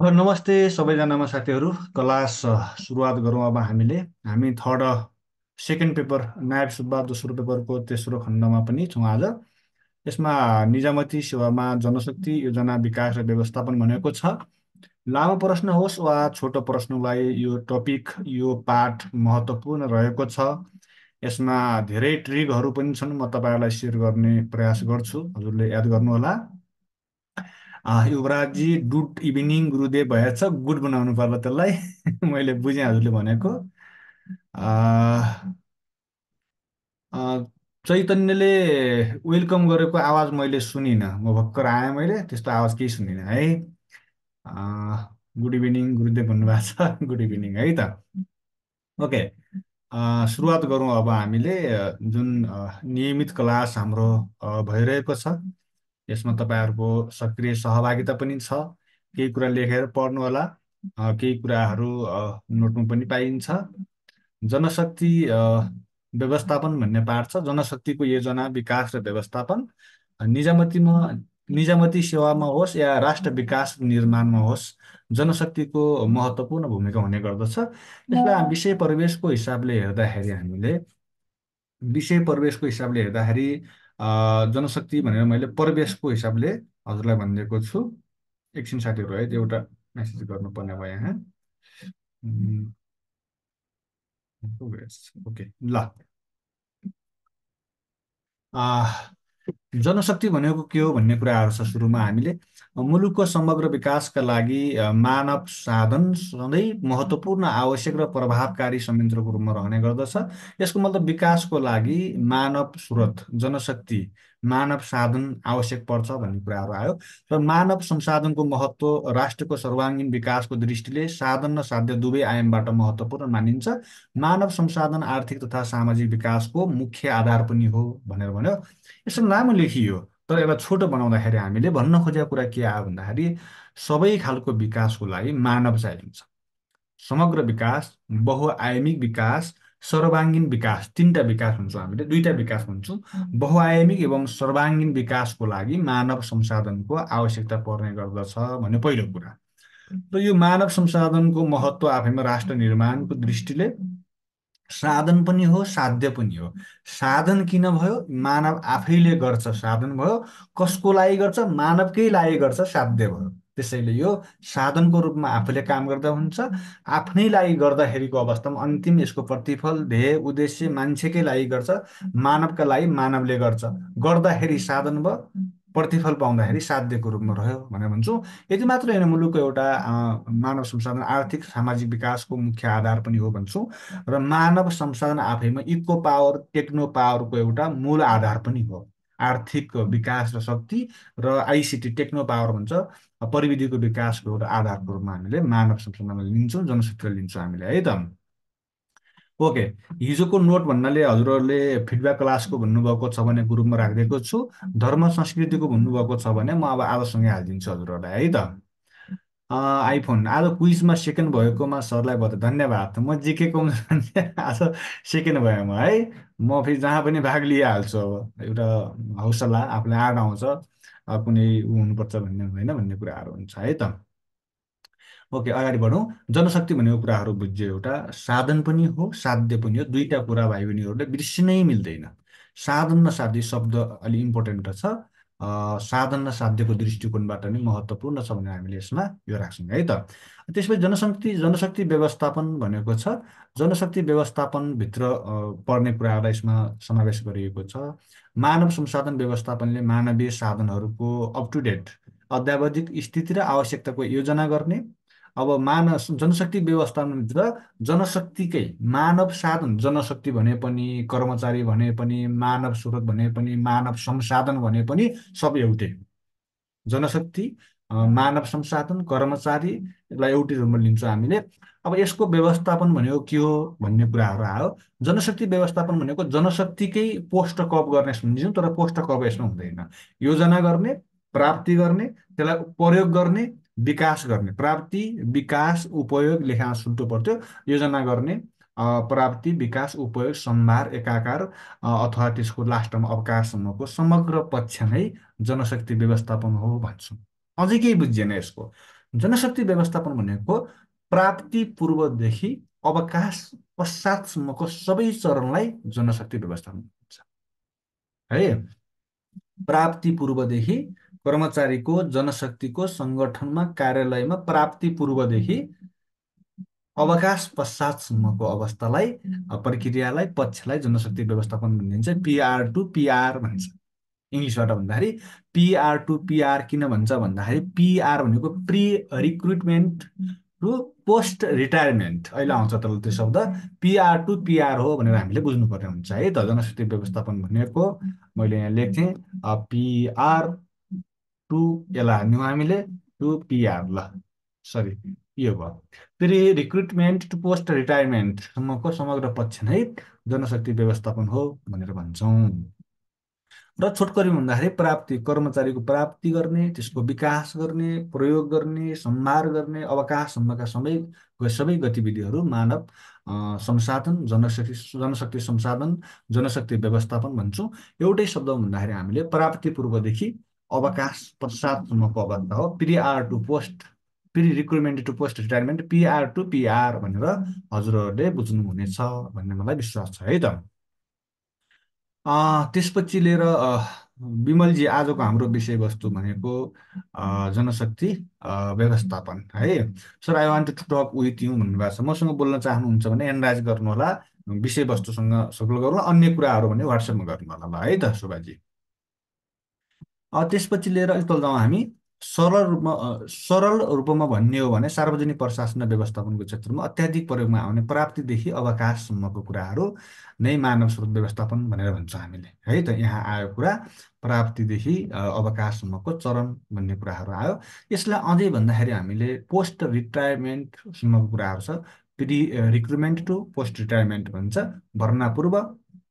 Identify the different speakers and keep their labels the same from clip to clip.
Speaker 1: नमस्ते सबैजनामा साथीहरू क्लास सुरुवात गरौँ अब हामीले। हामी थर्ड सेकेन्ड पेपर नायब सुब्बा दोस्रो पेपरको तेस्रो खण्डमा पनि छौँ आज। यसमा निजामती सेवामा जनशक्ति योजना विकास र व्यवस्थापन भनेको छ। लामो प्रश्न होस् वा छोटो प्रश्नलाई यो टपिक यो पाठ महत्त्वपूर्ण रहेको छ। यसमा धेरै ट्रिकहरू पनि छन्। म तपाईँहरूलाई सेयर गर्ने प्रयास गर्छु। हजुरले याद गर्नुहोला। आ, युवराजजी गुड इभिनिङ गुरुदेव भएछ गुड बनाउनु पर्ला त्यसलाई। मैले बुझेँ हजुरले भनेको। चैतन्यले वेलकम गरेको आवाज मैले सुनिनँ। म भर्खर आएँ मैले त्यस्तो आवाज केही सुनिनँ है। गुड इभिनिङ गुरुदेव भन्नुभएको छ। गुड इभिनिङ है त। ओके। सुरुवात गरौँ अब हामीले जुन नियमित क्लास हाम्रो भइरहेको छ। यसमा तपाईँहरूको सक्रिय सहभागिता पनि छ केही कुरा लेखेर पढ्नु होला केही कुराहरू नोटमा पनि पाइन्छ। जनशक्ति व्यवस्थापन भन्ने पाठ छ। जनशक्तिको योजना विकास र व्यवस्थापन। निजामतीमा निजामती सेवामा होस् या राष्ट्र विकास निर्माणमा होस् जनशक्तिको महत्त्वपूर्ण भूमिका हुने गर्दछ। यसलाई विषय परिवेशको हिसाबले हेर्दाखेरि हामीले विषय परिवेशको हिसाबले हेर्दाखेरि जनशक्ति भनेर मैले परिवेशको हिसाबले हजुरलाई भनिदिएको छु। एकछिन साथीहरू है एउटा मेसेज गर्नुपर्ने भयो यहाँ। ओके ल। जनशक्ति भनेको के हो भन्ने कुराहरू छ सुरुमा हामीले। मुलुकको समग्र विकासका लागि मानव साधन सधैँ महत्त्वपूर्ण आवश्यक र प्रभावकारी संयन्त्रको रूपमा रहने गर्दछ। यसको मतलब विकासको लागि मानव स्रोत जनशक्ति मानव साधन आवश्यक पर्छ भन्ने कुराहरू आयो। र मानव संसाधनको महत्त्व राष्ट्रको सर्वाङ्गीण विकासको दृष्टिले साधन र साध्य दुवै आयामबाट महत्त्वपूर्ण मानिन्छ। मानव संसाधन आर्थिक तथा सामाजिक विकासको मुख्य आधार पनि हो भनेर भन्यो। यसो लामो लेखियो। तर यसलाई छोटो बनाउँदाखेरि हामीले भन्न खोजेको कुरा के आयो भन्दाखेरि सबै खालको विकासको लागि मानव चाहिन्छ। समग्र विकास बहुआयामिक विकास सर्वाङ्गीण विकास तिनवटा विकास भन्छौँ हामीले दुईटा विकास भन्छौँ। बहुआयामिक एवं सर्वाङ्गीण विकासको लागि मानव संसाधनको आवश्यकता पर्ने गर्दछ भन्ने पहिलो कुरा। र यो मानव संसाधनको महत्त्व आफैमा राष्ट्र निर्माणको दृष्टिले साधन पनि हो साध्य पनि हो। साधन किन भयो? मानव आफैले गर्छ साधन भयो। कसको लागि गर्छ? मानवकै लागि गर्छ साध्य भयो। त्यसैले यो साधनको रूपमा आफूले काम गर्दा हुन्छ। आफ्नै लागि गर्दाखेरिको अवस्थामा अन्तिम यसको प्रतिफल ध्येय उद्देश्य मान्छेकै लागि गर्छ। मानवका लागि मानवले गर्छ। गर्दाखेरि साधन भयो। प्रतिफल पाउँदाखेरि साध्यको रूपमा रह्यो भनेर भन्छौँ। यति मात्र होइन मुलुकको एउटा मानव संसाधन आर्थिक सामाजिक विकासको मुख्य आधार पनि हो भन्छौँ। र मानव संसाधन आफैमा इको पावर टेक्नो पावरको एउटा मूल आधार पनि हो। आर्थिक विकास र शक्ति र आइसिटी टेक्नो पावर भन्छ। प्रविधिको विकासको एउटा आधारको रूपमा हामीले मानव संसाधनलाई लिन्छौँ जनशक्तिलाई लिन्छौँ हामीले है त? ओके। हिजोको नोट भन्नाले हजुरहरूले फिडब्याक क्लासको भन्नुभएको छ भने ग्रुपमा राखिदिएको छु। धर्म संस्कृतिको भन्नुभएको छ भने म अब आजसँगै हालिदिन्छु हजुरहरूलाई है त। आइफोन आज क्विजमा सेकेन्ड भएकोमा सरलाई भयो त धन्यवाद। म जिकेको आज सेकेन्ड भयो म है? म फेरि जहाँ पनि भाग लिइहाल्छु अब। एउटा हौसला आफूलाई आँट आउँछ कुनै ऊ हुनुपर्छ भन्ने होइन भन्ने कुराहरू हुन्छ है त। ओके अगाडि बढौँ। जनशक्ति भनेको कुराहरू बुझ्यो एउटा। साधन पनि हो साध्य पनि हो। दुईटा कुरा भाइ बहिनीहरूले बिर्सिनै मिल्दैन। साधन र साध्य शब्द अलिक इम्पोर्टेन्ट छ। साधन र साध्यको दृष्टिकोणबाट नि महत्त्वपूर्ण छ भनेर हामीले यसमा यो राख्छौँ है त। त्यसपछि जनशक्ति जनशक्ति व्यवस्थापन भनेको छ। जनशक्ति व्यवस्थापनभित्र पर्ने कुराहरूलाई यसमा समावेश गरिएको छ। मानव संसाधन व्यवस्थापनले मानवीय साधनहरूको अप टु डेट अद्यावधिक स्थिति र आवश्यकताको योजना गर्ने अब मानव जनशक्ति व्यवस्थापनभित्र जनशक्तिकै मानव साधन जनशक्ति भने पनि कर्मचारी भने पनि मानव स्रोत भने पनि मानव संसाधन भने पनि सब एउटै जनशक्ति मानव संसाधन कर्मचारीलाई एउटै रूपमा लिन्छौँ हामीले। अब यसको व्यवस्थापन भनेको के हो भन्ने कुराहरू आयो। जनशक्ति व्यवस्थापन भनेको जनशक्तिकै पोस्ट कभ गर्ने सम्झिन्छौँ तर पोस्ट कभ यसमा हुँदैन। योजना गर्ने प्राप्ति गर्ने त्यसलाई प्रयोग गर्ने विकास गर्ने प्राप्ति विकास उपयोग लेखा सुन्नु पर्थ्यो योजना गर्ने प्राप्ति विकास उपयोग सम्भार एकाकार अथवा त्यसको लास्टमा अवकाशसम्मको समग्र पक्ष नै जनशक्ति व्यवस्थापन हो भन्छौँ। अझै केही बुझिएन यसको। जनशक्ति व्यवस्थापन भनेको प्राप्ति पूर्वदेखि अवकाश पश्चातसम्मको सबै चरणलाई जनशक्ति व्यवस्थापन भन्छ। है? प्राप्ति पूर्वदेखि कर्मचारीको जनशक्तिको सङ्गठनमा कार्यालयमा प्राप्ति पूर्वदेखि अवकाश पश्चातसम्मको अवस्थालाई प्रक्रियालाई पक्षलाई जनशक्ति व्यवस्थापन भनिन्छ। पिआर टु पिआर भन्छ इङ्ग्लिसबाट भन्दाखेरि पिआर टु पिआर किन भन्छ भन्दाखेरि पिआर भनेको pre recruitment to post retirement अहिले आउँछ त त्यो शब्द पिआर टु पिआर हो भनेर हामीले बुझ्नुपर्ने हुन्छ है। त जनशक्ति व्यवस्थापन भनेको मैले यहाँ लेख्थेँ। पिआर टु यसलाई हाल्यौँ हामीले टु पिआर ल सरी यो भयो। फेरि रिक्रुटमेन्ट टु पोस्ट रिटायरमेन्टसम्मको समग्र पक्ष नै जनशक्ति व्यवस्थापन हो भनेर भन्छौँ। र छोटकरी भन्दाखेरि प्राप्ति कर्मचारीको प्राप्ति गर्ने त्यसको विकास गर्ने प्रयोग गर्ने सम्हार गर्ने अवकाशसम्मका सबै सबै गतिविधिहरू मानव संसाधन जनशक्ति जनशक्ति संसाधन जनशक्ति व्यवस्थापन भन्छौँ। एउटै शब्द भन्दाखेरि हामीले प्राप्ति पूर्वदेखि अवकाश पश्चातसम्मको अवस्था हो pre R to post pre recruitment to post retirement PR to PR भनेर हजुरहरूले बुझ्नुहुनेछ भन्ने मलाई विश्वास छ है त? त्यसपछि लिएर विमलजी आजको हाम्रो विषयवस्तु भनेको जनशक्ति व्यवस्थापन है? Sir I want to talk with you भन्नुभएको छ। मसँग बोल्न चाहनुहुन्छ भने एनराइज गर्नुहोला विषयवस्तुसँग सगुल गर्नु अन्य कुराहरू भने वाट्सएपमा गर्नु होला ल है त शोभाजी? त्यसपछि लिएर तल जाउँ हामी सरल रूपमा सरल रूपमा भन्ने हो भने सार्वजनिक प्रशासन व्यवस्थापनको क्षेत्रमा अत्याधिक प्रयोगमा आउने प्राप्तिदेखि अवकाशसम्मको कुराहरू नै मानव स्रोत व्यवस्थापन भनेर भन्छ हामीले। है त यहाँ आयो कुरा प्राप्तिदेखि अवकाशसम्मको चरण भन्ने कुराहरू आयो। यसलाई अझै भन्दाखेरि हामीले पोस्ट रिटायरमेन्टसम्मको कुराहरू छ। फेरि रिक्रुटमेन्ट टु पोस्ट रिटायरमेन्ट भन्छ। भर्ना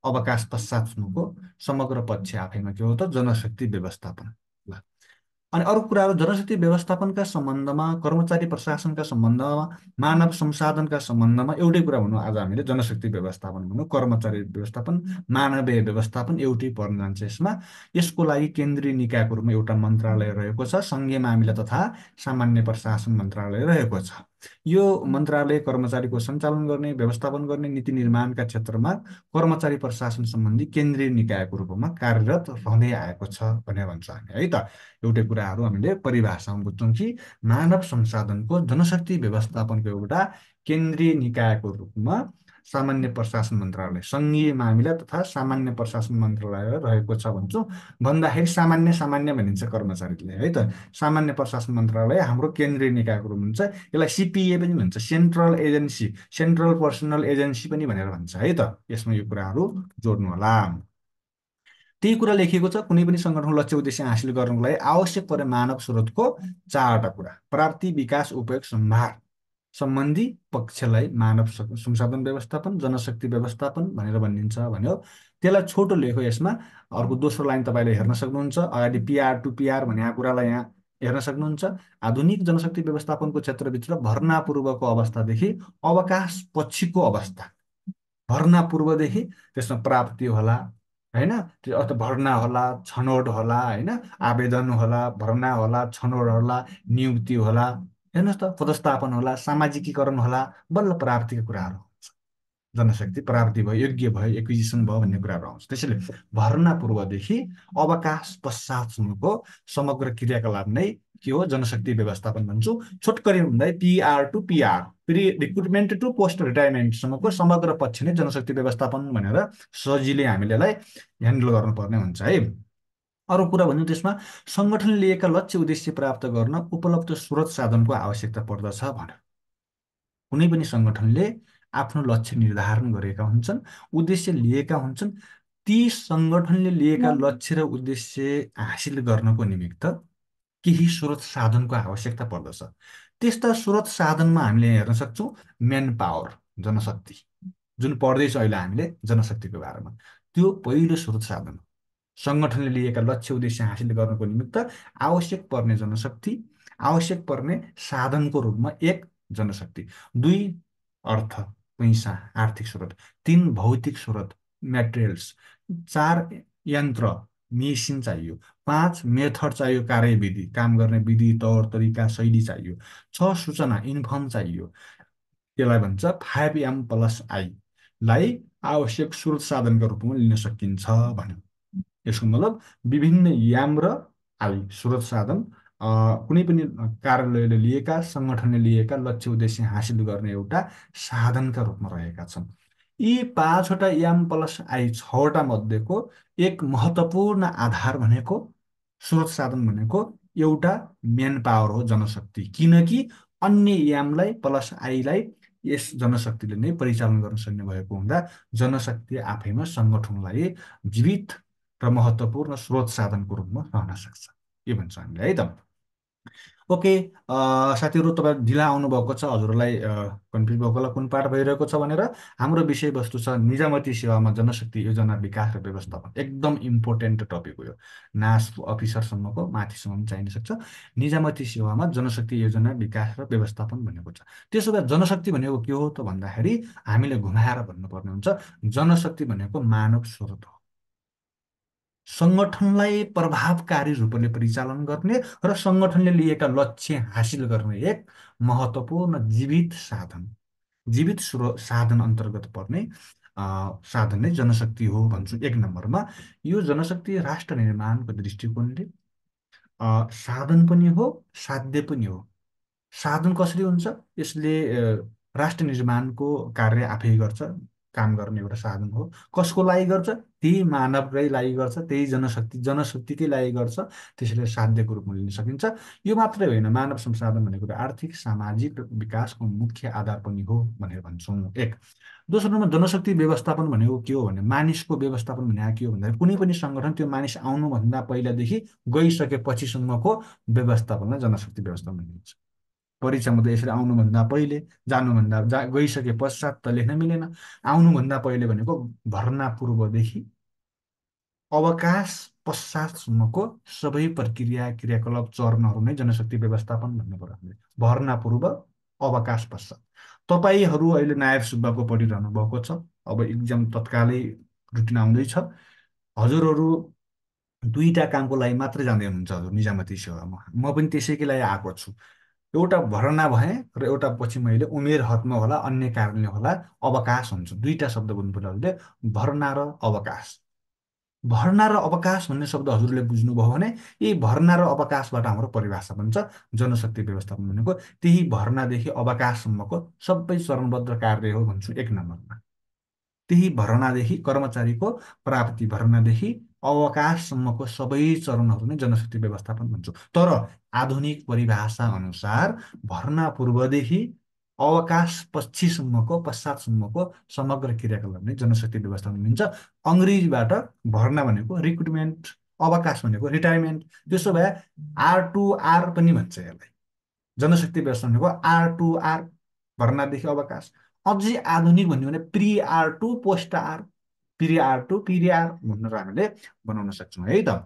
Speaker 1: अवकाश पश्चातसम्मको समग्र पक्ष आफैमा के हो त जनशक्ति व्यवस्थापन अनि अरू कुराहरू जनशक्ति व्यवस्थापनका सम्बन्धमा कर्मचारी प्रशासनका सम्बन्धमा मानव संसाधनका सम्बन्धमा एउटै कुरा भनौँ आज हामीले जनशक्ति व्यवस्थापन भनौँ कर्मचारी व्यवस्थापन मानवीय व्यवस्थापन एउटै पर्न जान्छ यसमा। यसको लागि केन्द्रीय निकायको रूपमा एउटा मन्त्रालय रहेको छ। सङ्घीय मामिला तथा सामान्य प्रशासन मन्त्रालय रहेको छ। यो मन्त्रालय कर्मचारीको सञ्चालन गर्ने व्यवस्थापन गर्ने नीति निर्माणका क्षेत्रमा कर्मचारी प्रशासन सम्बन्धी केन्द्रीय निकायको रूपमा कार्यरत रहँदै आएको छ भनेर भन्छ हामी है त? एउटै कुराहरू हामीले परिभाषामा बुझ्छौँ कि मानव संसाधनको जनशक्ति व्यवस्थापनको एउटा केन्द्रीय निकायको रूपमा सामान्य प्रशासन मन्त्रालय। सङ्घीय मामिला तथा सामान्य प्रशासन मन्त्रालय रहेको छ भन्छौँ। भन्दाखेरि सामान्य सामान्य भनिन्छ कर्मचारीले है त? सामान्य प्रशासन मन्त्रालय हाम्रो केन्द्रीय निकायको रूप हुन्छ। यसलाई सिपिए पनि भन्छ central agency central personnel agency पनि भनेर भन्छ है त? यसमा यो कुराहरू जोड्नु होला। त्यही कुरा लेखिएको छ कुनै पनि सङ्गठनको लक्ष्य उद्देश्य हासिल गर्नुको लागि आवश्यक पर्ने मानव स्रोतको चारवटा कुरा। प्राप्ति विकास उपयोग सम्भार। सम्बन्धी पक्षलाई मानव संसाधन व्यवस्थापन जनशक्ति व्यवस्थापन भनेर भनिन्छ भन्यो। त्यसलाई छोटो लेखो यसमा। अर्को दोस्रो लाइन तपाईँले हेर्न सक्नुहुन्छ। अगाडि पिआर टु पिआर भन्ने कुरालाई यहाँ हेर्न सक्नुहुन्छ। आधुनिक जनशक्ति व्यवस्थापनको क्षेत्रभित्र भर्ना पूर्वको अवस्थादेखि अवकाश पछिको अवस्था। भर्ना पूर्वदेखि त्यसमा प्राप्ति होला होइन? त्यो अथवा भर्ना होला छनौट होला होइन? आवेदन होला भर्ना होला छनौट होला नियुक्ति होला। हेर्नुहोस् त पदस्थापन होला सामाजिकीकरण होला बल्ल प्राप्तिका कुराहरू आउँछ जनशक्ति प्राप्ति भयो योग्य भयो एक्विजिसन भयो भन्ने कुराहरू आउँछ। त्यसैले भर्ना पूर्वदेखि अवकाश पश्चातसम्मको समग्र क्रियाकलाप नै के हो? जनशक्ति व्यवस्थापन भन्छु। छोटकरी भन्दा पिआर टु पिआर फेरि रिक्रुटमेन्ट टु पोस्ट रिटायरमेन्टसम्मको समग्र पक्ष नै जनशक्ति व्यवस्थापन भनेर सजिलै हामीले यसलाई ह्यान्डल गर्नुपर्ने हुन्छ है। अरू कुरा भन्नु त्यसमा सङ्गठनले लिएका लक्ष्य उद्देश्य प्राप्त गर्न उपलब्ध स्रोत साधनको आवश्यकता पर्दछ भनेर कुनै पनि सङ्गठनले आफ्नो लक्ष्य निर्धारण गरेका हुन्छन् उद्देश्य लिएका हुन्छन् ती सङ्गठनले लिएका लक्ष्य र उद्देश्य हासिल गर्नको निमित्त केही स्रोत साधनको आवश्यकता पर्दछ। त्यस्ता स्रोत साधनमा हामीले हेर्न सक्छौँ म्यान पावर जनशक्ति। जुन पढ्दैछ अहिले हामीले जनशक्तिको बारेमा। त्यो पहिलो स्रोत साधन सङ्गठनले लिएका लक्ष्य उद्देश्य हासिल गर्नको निमित्त आवश्यक पर्ने जनशक्ति आवश्यक पर्ने साधनको रूपमा एक जनशक्ति। दुई अर्थ पैसा आर्थिक स्रोत। तिन भौतिक स्रोत मेटेरियल्स चार यन्त्र मेसिन चाहियो। पाँच मेथड चाहियो कार्यविधि काम गर्ने विधि तौर तरिका शैली चाहियो। छ सूचना इन्फर्म चाहियो। त्यसलाई भन्छ फाइभ एम प्लस आईलाई आवश्यक स्रोत साधनको रूपमा लिन सकिन्छ भन्यो। यसको मतलब विभिन्न याम र आई स्रोत साधन कुनै पनि कार्यालयले लिएका सङ्गठनले लिएका लक्ष्य उद्देश्य हासिल गर्ने एउटा साधनका रूपमा रहेका छन्। यी पाँचवटा याम प्लस आई छवटा मध्येको एक महत्त्वपूर्ण आधार भनेको स्रोत साधन भनेको एउटा मेन पावर हो जनशक्ति। किनकि अन्य यामलाई प्लस आईलाई यस जनशक्तिले नै परिचालन गर्न सक्ने भएको हुँदा जनशक्ति आफैमा सङ्गठनलाई जीवित र महत्त्वपूर्ण स्रोत साधनको रूपमा रहन सक्छ। के भन्छ हामीले है त? ओके साथीहरू तपाईँ ढिला आउनुभएको छ? हजुरलाई कन्फ्युज भएको होला कुन पाठ भइरहेको छ भनेर। हाम्रो विषयवस्तु छ निजामती सेवामा जनशक्ति योजना विकास र व्यवस्थापन। एकदम इम्पोर्टेन्ट टपिक हो यो। नास अफिसरसम्मको माथिसम्म पनि चाहिन सक्छ। निजामती सेवामा जनशक्ति योजना विकास र व्यवस्थापन भनेको छ। त्यसो भए जनशक्ति भनेको के हो त भन्दाखेरि हामीले घुमाएर भन्नुपर्ने हुन्छ। जनशक्ति भनेको मानव स्रोत हो। सङ्गठनलाई प्रभावकारी रूपले परिचालन गर्ने र सङ्गठनले लिएका लक्ष्य हासिल गर्ने एक महत्त्वपूर्ण जीवित साधन जीवित स्रो साधन अन्तर्गत पर्ने साधन नै जनशक्ति हो भन्छु एक नम्बरमा। यो जनशक्ति राष्ट्र निर्माणको दृष्टिकोणले साधन पनि हो साध्य पनि हो। साधन कसरी हुन्छ? यसले राष्ट्र निर्माणको कार्य आफै गर्छ। काम गर्ने एउटा साधन हो। कसको लागि गर्छ? त्यही मानवकै लागि गर्छ त्यही जनशक्ति जनशक्तिकै लागि गर्छ त्यसैले साध्यको रूपमा लिन सकिन्छ। यो मात्रै होइन मानव संसाधन भनेको आर्थिक सामाजिक विकासको मुख्य आधार पनि हो भनेर भन्छौँ। एक। दोस्रो नम्बर जनशक्ति व्यवस्थापन भनेको के हो भने मानिसको व्यवस्थापन भनेको के हो भन्दाखेरि कुनै पनि सङ्गठन त्यो मानिस आउनुभन्दा पहिलादेखि गइसकेपछिसम्मको व्यवस्थापनलाई जनशक्ति व्यवस्थापन भनिन्छ। परीक्षामा त यसरी आउनुभन्दा पहिले जानुभन्दा जा गइसके पश्चात त लेख्न मिलेन। आउनुभन्दा पहिले भनेको भर्ना पूर्वदेखि अवकाश पश्चातसम्मको सबै प्रक्रिया क्रियाकलाप चरणहरू नै जनशक्ति व्यवस्थापन भन्नु पर्यो हामीले। भर्ना पूर्व अवकाश पश्चात। तपाईँहरू अहिले नायब सुब्बाको पढिरहनु भएको छ। अब इक्जाम तत्कालै रुटिन आउँदैछ। हजुरहरू दुईवटा कामको लागि मात्रै जाँदै हुनुहुन्छ हजुर निजामती सेवामा। म पनि त्यसैकै लागि आएको छु। एउटा भर्ना भएँ र एउटा पछि मैले उमेर हदमा होला अन्य कारणले होला अवकाश हुन्छ। दुईवटा शब्द बुझ्नु पर्यो हजुरले भर्ना र अवकाश। भर्ना र अवकाश भन्ने शब्द हजुरले बुझ्नुभयो भने यही भर्ना र अवकाशबाट हाम्रो परिभाषा बन्छ। जनशक्ति व्यवस्थापन भनेको त्यही भर्नादेखि अवकाशसम्मको सबै चरणबद्ध कार्य हो भन्छु एक नम्बरमा। त्यही भर्नादेखि कर्मचारीको प्राप्ति भर्नादेखि अवकाशसम्मको सबै चरणहरू नै जनशक्ति व्यवस्थापन भन्छौँ। तर आधुनिक परिभाषा अनुसार भर्ना पूर्वदेखि अवकाश पछिसम्मको पश्चातसम्मको समग्र क्रियाकलाप नै जनशक्ति व्यवस्थापन भनिन्छ। अङ्ग्रेजीबाट भर्ना भनेको रिक्रुटमेन्ट अवकाश भनेको रिटायरमेन्ट। त्यसो भए आर टु आर पनि भन्छ यसलाई। जनशक्ति व्यवस्थापन भनेको आर टु आर भर्नादेखि अवकाश। अझै आधुनिक भन्यो भने pre R to post R PR to PR भनेर हामीले बनाउन सक्छौँ है त।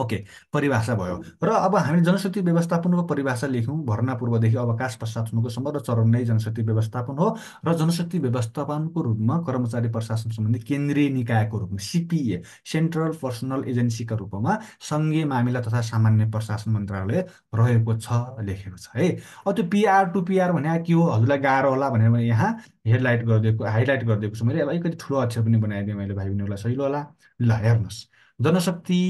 Speaker 1: ओके परिभाषा भयो। र अब हामी जनशक्ति व्यवस्थापनको परिभाषा लेख्यौँ भर्ना पूर्वदेखि अवकाश पश्चातसम्मको समग्र चरण नै जनशक्ति व्यवस्थापन हो र जनशक्ति व्यवस्थापनको रूपमा कर्मचारी प्रशासन सम्बन्धी केन्द्रीय निकायको रूपमा सिपिए सेन्ट्रल पर्सनल एजेन्सीका रूपमा सङ्घीय मामिला तथा सामान्य प्रशासन मन्त्रालय रहेको छ लेखेको छ है। अब त्यो पिआर टु पिआर भने के हो? हजुरलाई गाह्रो होला भनेर मैले यहाँ हेडलाइट गरिदिएको हाइलाइट गरिदिएको छु मैले। अब अलिकति ठुलो अक्षर पनि बनाइदिएँ मैले भाइ बहिनीहरूलाई सहिलो होला। ल हेर्नुहोस्। जनशक्ति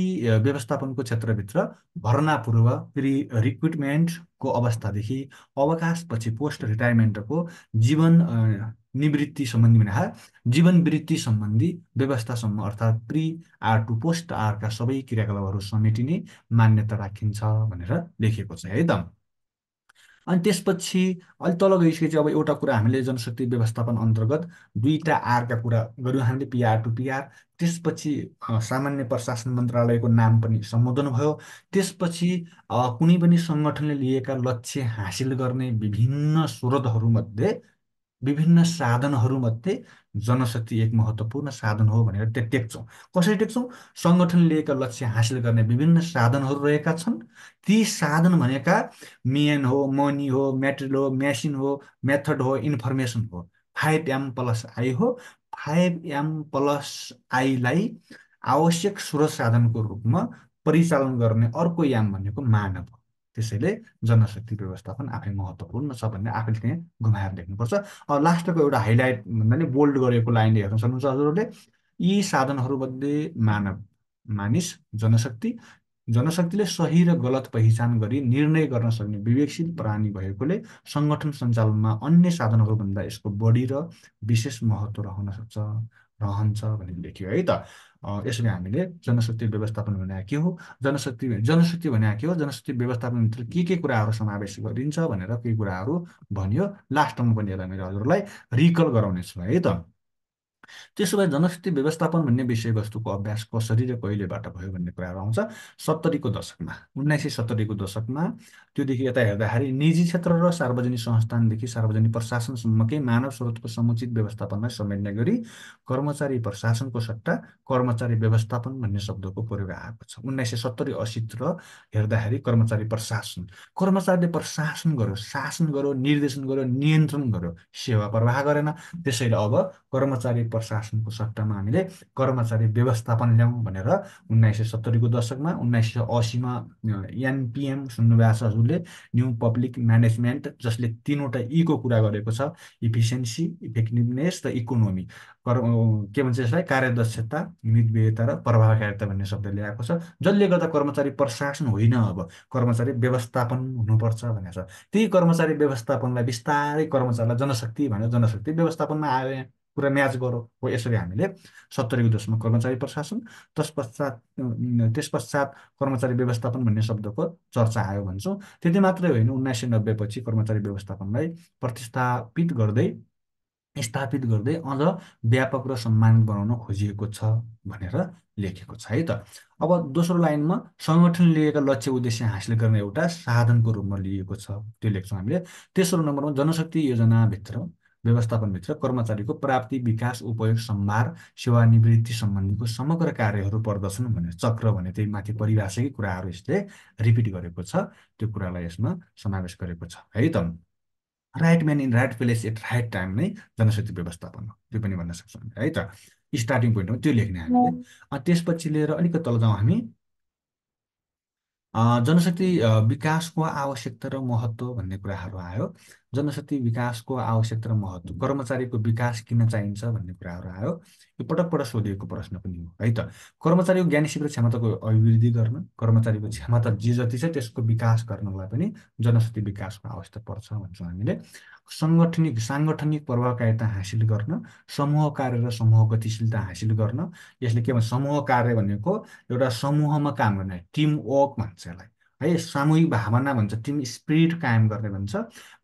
Speaker 1: व्यवस्थापनको क्षेत्रभित्र भर्ना पूर्व फेरि रिक्रुटमेन्टको अवस्थादेखि अवकाशपछि पोस्ट रिटायरमेन्टको जीवन निवृत्ति सम्बन्धी भने जीवन वृत्ति सम्बन्धी व्यवस्थासम्म अर्थात् pre R to post Arka सबै क्रियाकलापहरू समेटिने मान्यता राखिन्छ भनेर लेखिएको छ है त अनि त्यसपछि अलिक तल गइसकेपछि अब एउटा कुरा हामीले जनशक्ति व्यवस्थापन अन्तर्गत दुईवटा आरका कुरा गऱ्यौँ हामीले पिआर टु पिआर त्यसपछि सामान्य प्रशासन मन्त्रालयको नाम पनि सम्बोधन भयो। त्यसपछि कुनै पनि सङ्गठनले लिएका लक्ष्य हासिल गर्ने विभिन्न स्रोतहरूमध्ये विभिन्न साधनहरूमध्ये जनशक्ति एक महत्त्वपूर्ण साधन हो भनेर त्यो टेक्छौँ। कसरी टेक्छौँ? सङ्गठन लिएका लक्ष्य हासिल गर्ने विभिन्न साधनहरू रहेका छन्। ती साधन भनेका मेन हो मनी हो मेटेरियल हो मेसिन हो मेथड हो इन्फर्मेसन हो। फाइभ एम प्लस आई हो। फाइभ एम प्लस आईलाई आवश्यक स्रोत साधनको रूपमा परिचालन गर्ने अर्को याम भनेको मानव हो। त्यसैले जनशक्ति व्यवस्थापन आफै महत्त्वपूर्ण छ भन्ने आफैले त्यहाँ घुमाएर लेख्नुपर्छ लास्टको एउटा हाइलाइट भन्दा नि बोल्ड गरेको लाइनले हेर्न सक्नुहुन्छ हजुरहरूले यी साधनहरूमध्ये मानव मानिस जनशक्ति जनशक्तिले सही र गलत पहिचान गरी निर्णय गर्न सक्ने विवेकशील प्राणी भएकोले सङ्गठन सञ्चालनमा अन्य साधनहरूभन्दा यसको बढी र विशेष महत्त्व रहन सक्छ रहन्छ भनेर लेख्यो है त। यसरी हामीले जनशक्ति व्यवस्थापन भने के हो। जनशक्ति जनशक्ति भने के हो जनशक्ति व्यवस्थापनभित्र के के कुराहरू समावेश गरिन्छ भनेर केही कुराहरू भनियो। लास्टमा पनि यसलाई मैले हजुरलाई रिकल गराउनेछु है त। त्यसो भए जनशक्ति व्यवस्थापन भन्ने विषयवस्तुको अभ्यास कसरी र कहिलेबाट भयो भन्ने कुराहरू आउँछ। सत्तरीको दशकमा उन्नाइस सय सत्तरीको दशकमा त्योदेखि यता हेर्दाखेरि निजी क्षेत्र र सार्वजनिक संस्थानदेखि सार्वजनिक प्रशासनसम्मकै मानव स्रोतको समुचित व्यवस्थापनलाई समेट्ने गरी कर्मचारी प्रशासनको सट्टा कर्मचारी व्यवस्थापन भन्ने शब्दको प्रयोग आएको छ। उन्नाइस सय सत्तरी असीतिर हेर्दाखेरि कर्मचारी प्रशासन। कर्मचारीले प्रशासन गर्यो शासन गर्यो निर्देशन गर्यो नियन्त्रण गर्यो सेवा प्रवाह गरेन। त्यसैले अब कर्मचारी प्रशासनको सट्टामा हामीले कर्मचारी व्यवस्थापन ल्याउँ भनेर उन्नाइस सय सत्तरीको दशकमा उन्नाइस सय असीमा एनपिएम सुन्नुभएको छ हजुरले न्यू पब्लिक म्यानेजमेन्ट जसले तिनवटा ईको कुरा गरेको छ इफिसियन्सी इफेक्टिभनेस र इकोनोमी। कर के भन्छ यसलाई? कार्यदक्षता मितव्ययता र प्रभावकारिता भन्ने शब्द ल्याएको छ। जसले गर्दा कर्मचारी प्रशासन होइन अब कर्मचारी व्यवस्थापन हुनुपर्छ भनेको छ त्यही कर्मचारी व्यवस्थापनलाई बिस्तारै कर्मचारीलाई जनशक्ति भनेर जनशक्ति व्यवस्थापनमा आयो। पुरा म्याच गरौँ हो यसरी हामीले सत्तरीको दशमा कर्मचारी प्रशासन तस पश्चात त्यस पश्चात कर्मचारी व्यवस्थापन भन्ने शब्दको चर्चा आयो भन्छौँ। त्यति मात्रै होइन उन्नाइस सय नब्बेपछि कर्मचारी व्यवस्थापनलाई प्रतिस्थापित गर्दै स्थापित गर्दै अझ व्यापक र सम्मानित बनाउन खोजिएको छ भनेर लेखेको छ है त। अब दोस्रो लाइनमा सङ्गठन लिएका लक्ष्य उद्देश्य हासिल गर्ने एउटा साधनको रूपमा लिएको छ त्यो लेख्छौँ हामीले। तेस्रो नम्बरमा जनशक्ति योजनाभित्र व्यवस्थापनभित्र कर्मचारीको प्राप्ति विकास उपयोग सम्भार सेवानिवृत्ति सम्बन्धीको समग्र कार्यहरू पर्दछन् भनेर चक्र भने त्यही माथि परिभाषाकै कुराहरू यसले रिपिट गरेको छ। त्यो कुरालाई यसमा समावेश गरेको छ। है त? Right man in right place at right time नै जनशक्ति व्यवस्थापन हो। त्यो पनि भन्न सक्छौँ है त? स्टार्टिङ पोइन्टमा त्यो लेख्ने हामीले। त्यसपछि लिएर अलिकति तल जाउँ हामी। जनशक्ति विकासको आवश्यकता र महत्त्व भन्ने कुराहरू आयो। जनशक्ति विकासको आवश्यकता र महत्त्व कर्मचारीको विकास किन चाहिन्छ भन्ने कुराहरू आयो। यो पटक पटक सोधिएको प्रश्न पनि हो है त? कर्मचारीको ज्ञान र क्षमताको अभिवृद्धि गर्न कर्मचारीको क्षमता जे जति छ त्यसको विकास गर्नलाई पनि जनशक्ति विकासको आवश्यकता पर्छ भन्छौँ हामीले। सङ्गठनिक साङ्गठनिक प्रभावकारिता हासिल गर्न समूह कार्य र समूह गतिशीलता हासिल गर्न यसले के भन्छ समूह कार्य भनेको एउटा समूहमा काम गर्ने टिम वर्क भन्छ यसलाई। है सामूहिक भावना भन्छ टिम स्पिरिट कायम गर्ने भन्छ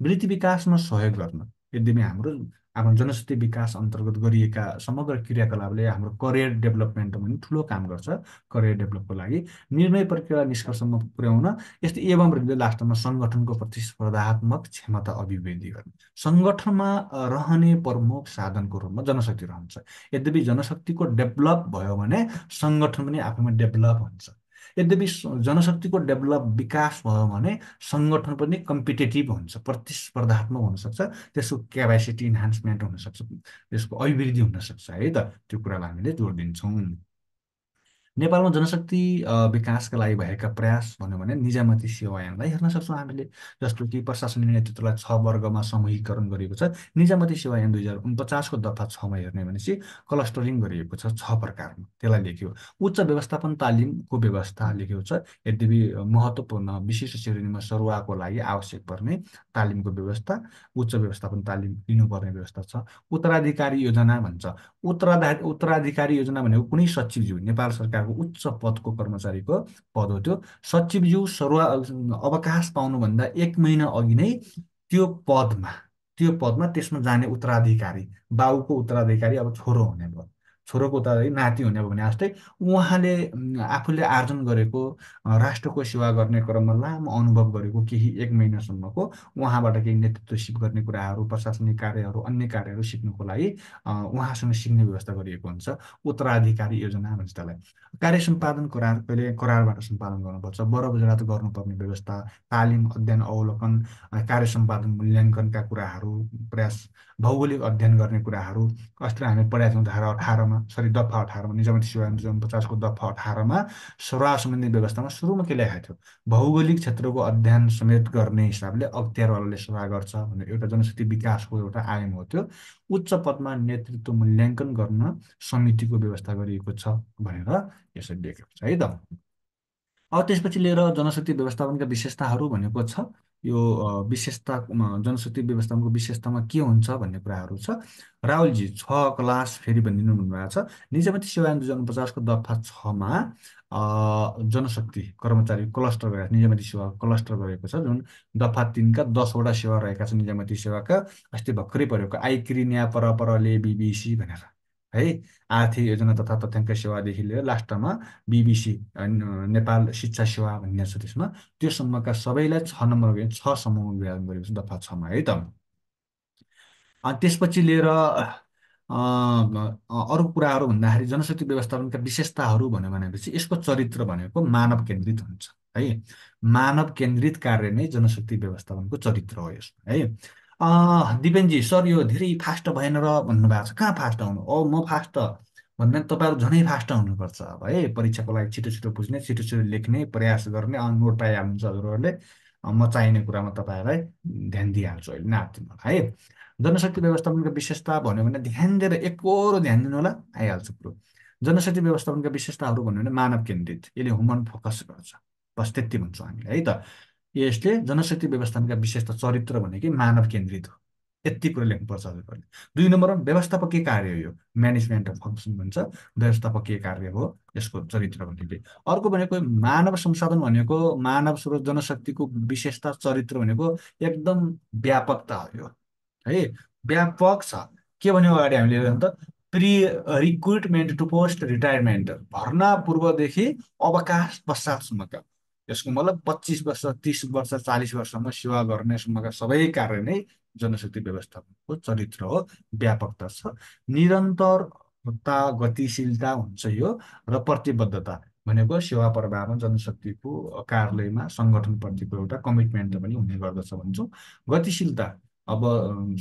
Speaker 1: वृत्ति विकासमा सहयोग गर्न। यद्यपि हाम्रो आफ्नो जनशक्ति विकास अन्तर्गत गरिएका समग्र क्रियाकलापले हाम्रो करियर डेभलपमेन्टमा पनि ठुलो काम गर्छ करियर डेभलपको लागि। निर्णय प्रक्रिया निष्कर्षमा पुर्याउन यस्तै एवं लास्टमा सङ्गठनको प्रतिस्पर्धात्मक क्षमता अभिवृद्धि गर्ने। सङ्गठनमा रहने प्रमुख साधनको रूपमा जनशक्ति रहन्छ। यद्यपि जनशक्तिको डेभलप भयो भने सङ्गठन पनि आफैमा डेभलप हुन्छ। यद्यपि जनशक्तिको डेभलप विकास भयो भने सङ्गठन पनि कम्पिटेटिभ हुन्छ प्रतिस्पर्धात्मक हुनसक्छ त्यसको क्यापेसिटी इन्हान्समेन्ट हुनसक्छ त्यसको अभिवृद्धि हुनसक्छ है त? त्यो कुरालाई हामीले जोड दिन्छौँ नेपालमा जनशक्ति विकासका लागि भएका प्रयास भन्यो भने निजामती सेवायानलाई हेर्न सक्छौँ हामीले जस्तो कि प्रशासनिक नेतृत्वलाई छ वर्गमा समूहीकरण गरिएको छ। निजामती सेवायान दुई हजार उनपचासको दफा छमा हेर्ने भनेपछि क्लस्टरिङ गरिएको छ छ प्रकारमा त्यसलाई लेख्यो। उच्च व्यवस्थापन तालिमको व्यवस्था लेखेको छ। यद्यपि महत्त्वपूर्ण विशिष्ट श्रेणीमा सरुवाको लागि आवश्यक पर्ने तालिमको व्यवस्था उच्च व्यवस्थापन तालिम लिनुपर्ने व्यवस्था छ। उत्तराधिकारी योजना भन्छ। उत्तराधिकारी उत्तराधिकारी योजना भनेको कुनै सचिवज्यू नेपाल सरकार प्रकारको उच्च पदको कर्मचारीको पद हो त्यो। सचिवज्यू सरुवा अवकाश पाउनुभन्दा एक महिना अघि नै त्यो पदमा त्यो पदमा त्यसमा जाने उत्तराधिकारी बाउको उत्तराधिकारी अब छोरो हुने भयो। छोरोको उत्तराधिकारी नाति हुने भयो भने जस्तै उहाँले आफूले आर्जन गरेको राष्ट्रको सेवा गर्ने क्रममा लामो अनुभव गरेको केही एक महिनासम्मको उहाँबाट केही नेतृत्व सिप गर्ने कुराहरू प्रशासनिक कार्यहरू अन्य कार्यहरू सिक्नुको लागि उहाँसँग सिक्ने व्यवस्था गरिएको हुन्छ। उत्तराधिकारी योजना भन्छ त्यसलाई। कार्य सम्पादन करार कहिले करारबाट सम्पादन गर्नुपर्छ बरबजरात गर्नुपर्ने व्यवस्था तालिम अध्ययन अवलोकन कार्य सम्पादन मूल्याङ्कनका कुराहरू प्रयास भौगोलिक अध्ययन गर्ने कुराहरू। अस्ति हामी पढाएको छौँ धारा अठारमा सरी दफा अठारमा निजामती सेवा हजार पचासको दफा अठारमा सरुवा सम्बन्धी व्यवस्थामा सुरुमा के ल्याएको थियो? भौगोलिक क्षेत्रको अध्ययन समेत गर्ने हिसाबले अख्तियारवालाले सभा गर्छ भनेर एउटा जनशक्ति विकासको एउटा आयाम हो त्यो। उच्च पदमा नेतृत्व मूल्याङ्कन गर्न समितिको व्यवस्था गरिएको छ भनेर यसरी लेखेको छ है त? अब त्यसपछि लिएर जनशक्ति व्यवस्थापनका विशेषताहरू भनेको छ। यो विशेषता जनशक्ति व्यवस्थापनको विशेषतामा के हुन्छ भन्ने कुराहरू छ। राहुलजी छ क्लास फेरि भनिदिनु भन्नुभएको छ। निजामती सेवा दुई हजार पचासको दफा छमा जनशक्ति कर्मचारी क्लस्टर गरेका निजामती सेवा क्लस्टर गरेको छ जुन दफा तिनका दसवटा सेवा रहेका छन्। निजामती सेवाका अस्ति भर्खरै परेको आइक्री न्या पर परले बिबिसी भनेर। है? आर्थिक योजना तथा तथ्याङ्क सेवादेखि लिएर लास्टमा बिबिसी नेपाल शिक्षा सेवा भन्ने छ त्यसमा। त्यो सम्मका सबैलाई छ नम्बर छ समूहमा विभाजन गरेको छ दफा छमा है त? त्यसपछि लिएर अरू कुराहरू भन्दाखेरि जनशक्ति व्यवस्थापनका विशेषताहरू भन्यो भनेपछि यसको चरित्र भनेको मानव केन्द्रित हुन्छ है? मानव केन्द्रित कार्य नै जनशक्ति व्यवस्थापनको चरित्र हो यसमा है? दिपेनजी सर यो धेरै फास्ट भएन र भन्नुभएको छ। कहाँ फास्ट आउनु? ओ म फास्ट भन्दा तपाईँहरू झनै फास्ट आउनुपर्छ। अब है परीक्षाको लागि छिटो छिटो बुझ्ने छिटो छिटो लेख्ने प्रयास गर्ने नोट पाइहाल्नुहुन्छ हजुरहरूले। म चाहिने कुरामा तपाईँहरूलाई ध्यान दिइहाल्छु अहिले नाप्दिनु है। जनशक्ति व्यवस्थापनको विशेषता भन्यो भने ध्यान दिएर एकरो ध्यान दिनु होला आइहाल्छ कुरो। जनशक्ति व्यवस्थापनका विशेषताहरू भन्यो भने मानव केन्द्रित यसले ह्युमन फोकस गर्छ। बस त्यति भन्छौँ हामीले है त। यसले जनशक्ति व्यवस्थापनका विशेषता चरित्र भनेकै मानव केन्द्रित हो। यति कुरा लेख्नुपर्छ हजुरहरूले। दुई नम्बरमा व्यवस्थापकीय कार्य हो यो। म्यानेजमेन्ट अफ फङ्सन भन्छ। व्यवस्थापकीय कार्य हो यसको चरित्र भनेको। अर्को भनेको मानव संसाधन भनेको मानव स्रोत जनशक्तिको विशेषता चरित्र भनेको एकदम व्यापकता हो यो। है व्यापक छ। के भन्यो अगाडि हामीले त pre recruitment to post retirement भर्ना पूर्वदेखि अवकाश पश्चातसम्मका। यसको मतलब पच्चिस वर्ष तिस वर्ष चालिस वर्षमा सेवा गर्नेसम्मका सबै कार्य नै जनशक्ति व्यवस्थापनको चरित्र हो व्यापकता छ। निरन्तरता गतिशीलता हुन्छ यो र प्रतिबद्धता भनेको सेवा प्रवाहमा जनशक्तिको कार्यालयमा सङ्गठनप्रतिको एउटा कमिटमेन्ट पनि हुने गर्दछ भन्छौँ। गतिशीलता अब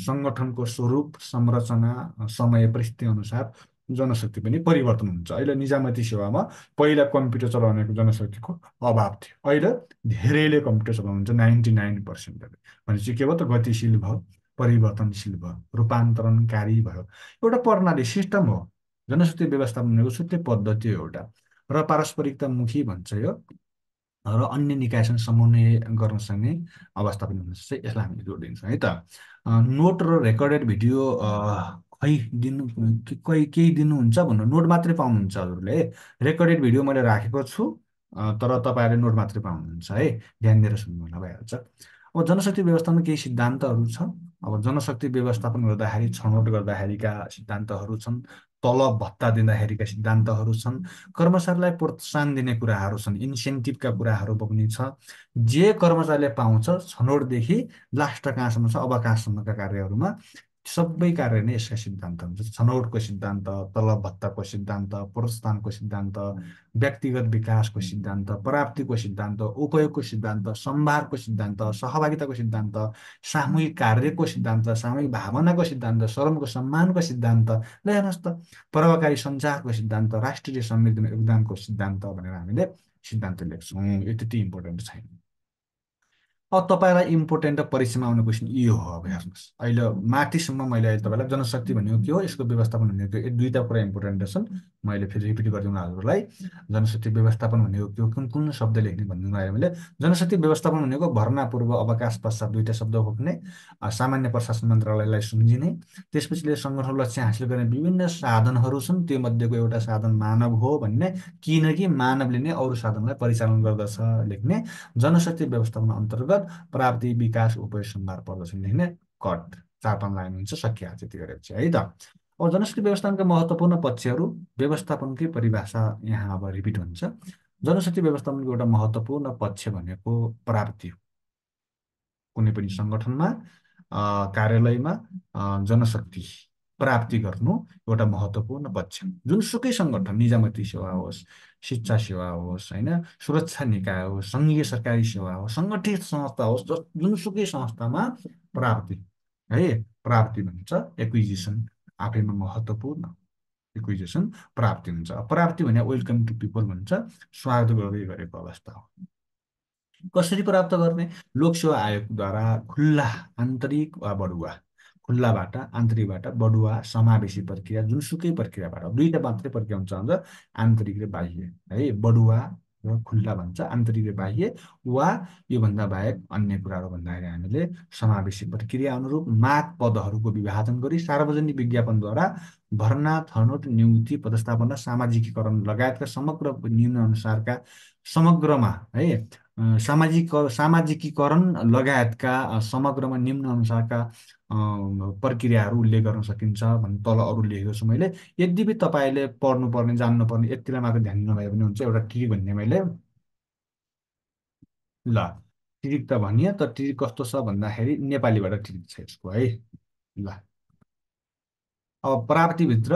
Speaker 1: सङ्गठनको स्वरूप संरचना समय परिस्थिति अनुसार जनशक्ति पनि परिवर्तन हुन्छ। अहिले निजामती सेवामा पहिला कम्प्युटर चलाउनेको जनशक्तिको अभाव थियो। अहिले धेरैले कम्प्युटर चलाउनुहुन्छ नाइन्टी नाइन पर्सेन्टले भनेपछि के भयो त? गतिशील भयो परिवर्तनशील भयो रूपान्तरणकारी भयो। एउटा प्रणाली सिस्टम हो। जनशक्ति व्यवस्थापन भनेको छुट्टै पद्धति हो एउटा। र पारस्परिकतामुखी भन्छ यो। र अन्य निकायसँग समन्वय गर्न सक्ने अवस्था पनि हुनसक्छ यसलाई हामीले जोड दिन्छौँ है त। नोट र रेकर्डेड भिडियो खै दिनु कोही केही दिनुहुन्छ भन्नु? नोट मात्रै पाउनुहुन्छ हजुरले रेकर्डेड भिडियो मैले राखेको छु तर तपाईँहरूले नोट मात्रै पाउनुहुन्छ है? ध्यान दिएर सुन्नु भइहाल्छ। अब जनशक्ति व्यवस्थापन केही सिद्धान्तहरू छ अब जनशक्ति व्यवस्थापन गर्दाखेरि छनौट गर्दाखेरिका सिद्धान्तहरू छन् तलब भत्ता दिँदाखेरिका सिद्धान्तहरू छन् कर्मचारीलाई प्रोत्साहन दिने कुराहरू छन् इन्सेन्टिभका कुराहरू पनि छ। जे कर्मचारीले पाउँछ छनौटदेखि लास्ट कहाँसम्म छ अवकाशसम्मका कार्यहरूमा सबै कार्य नै यसका सिद्धान्त हुन्छ। छनौटको सिद्धान्त तलब भत्ताको सिद्धान्त प्रोत्साहनको सिद्धान्त व्यक्तिगत विकासको सिद्धान्त प्राप्तिको सिद्धान्त उपयोगको सिद्धान्त सम्भारको सिद्धान्त सहभागिताको सिद्धान्त सामूहिक कार्यको सिद्धान्त सामूहिक भावनाको सिद्धान्त श्रमको सम्मानको सिद्धान्त ल हेर्नुहोस् त प्रभावकारी सञ्चारको सिद्धान्त राष्ट्रिय समृद्धिमा योगदानको सिद्धान्त भनेर हामीले सिद्धान्त लेख्छौँ। यो त्यति इम्पोर्टेन्ट छैन। तपाईँलाई इम्पोर्टेन्ट परीक्षामा आउने क्वेसन यो हो अब हेर्नुहोस्। अहिले माथिसम्म मैले अहिले तपाईँलाई जनशक्ति भनेको के हो यसको व्यवस्थापन भनेको के दुईवटा कुरा इम्पोर्टेन्ट छन्। मैले फेरि रिपिट गरिदिउँ हजुरलाई जनशक्ति व्यवस्थापन भनेको के हो कुन कुन शब्द लेख्ने भनिदिनु आयो मैले जनशक्ति व्यवस्थापन भनेको भर्ना पूर्व अवकाश पश्चात दुईवटा शब्द बोक्ने सामान्य प्रशासन मन्त्रालयलाई सम्झिने त्यसपछि सङ्गठन लक्ष्य हासिल गर्ने विभिन्न साधनहरू छन् त्यो मध्येको एउटा साधन मानव हो भन्ने किनकि मानवले नै अरू साधनलाई परिचालन गर्दछ लेख्ने। जनशक्ति व्यवस्थापन अन्तर्गत प्राप्ति विकास उपयोग सम्भार पर्दछ लेख्ने कट। चार पाँच लाइन हुन्छ सकिहाल्छ त्यति गरेपछि है त? अब जनशक्ति व्यवस्थापनका महत्त्वपूर्ण पक्षहरू व्यवस्थापनकै परिभाषा यहाँ अब रिपिट हुन्छ। जनशक्ति व्यवस्थापनको एउटा महत्त्वपूर्ण पक्ष भनेको प्राप्ति हो। कुनै पनि सङ्गठनमा कार्यालयमा जनशक्ति। प्राप्ति गर्नु एउटा महत्त्वपूर्ण पक्ष जुनसुकै सङ्गठन निजामती सेवा होस् शिक्षा सेवा होस् होइन सुरक्षा निकाय होस् सङ्घीय सरकारी सेवा होस् सङ्गठित संस्था होस् जुनसुकै संस्थामा प्राप्ति है प्राप्ति भन्छ एक्विजिसन आफैमा महत्त्वपूर्ण इक्विजेसन प्राप्ति हुन्छ। प्राप्ति भने वेलकम टु पिपल भन्छ स्वागत गर्दै गरेको अवस्था हो। कसरी प्राप्त गर्ने? लोकसेवा आयोगद्वारा खुल्ला आन्तरिक वा बढुवा खुल्लाबाट आन्तरिकबाट बढुवा समावेशी प्रक्रिया जुनसुकै प्रक्रियाबाट। दुईवटा मात्रै प्रक्रिया हुन्छ आन्तरिक र बाह्य है? बढुवा र खुल्ला भन्छ आन्तरिक र बाह्य वा योभन्दा बाहेक अन्य कुराहरू भन्दाखेरि हामीले समावेशी प्रक्रिया अनुरूप माग पदहरूको विभाजन गरी सार्वजनिक विज्ञापनद्वारा भर्ना छनौट नियुक्ति पदस्थापना सामाजिकीकरण लगायतका समग्र निम्न अनुसारका समग्रमा है? सामाजिक सामाजिकीकरण लगायतका समग्रमा निम्न अनुसारका प्रक्रियाहरू उल्लेख गर्न सकिन्छ भन्ने तल अरू लेखेको छु मैले। यद्यपि तपाईँले पढ्नुपर्ने जान्नुपर्ने यतिलाई मात्र ध्यान दिनुभयो भने हुन्छ एउटा ट्रिक भन्ने मैले। ल ट्रिक त भनियो त ट्रिक कस्तो छ भन्दाखेरि नेपालीबाट ट्रिक छ यसको है। ल। अब प्राप्तिभित्र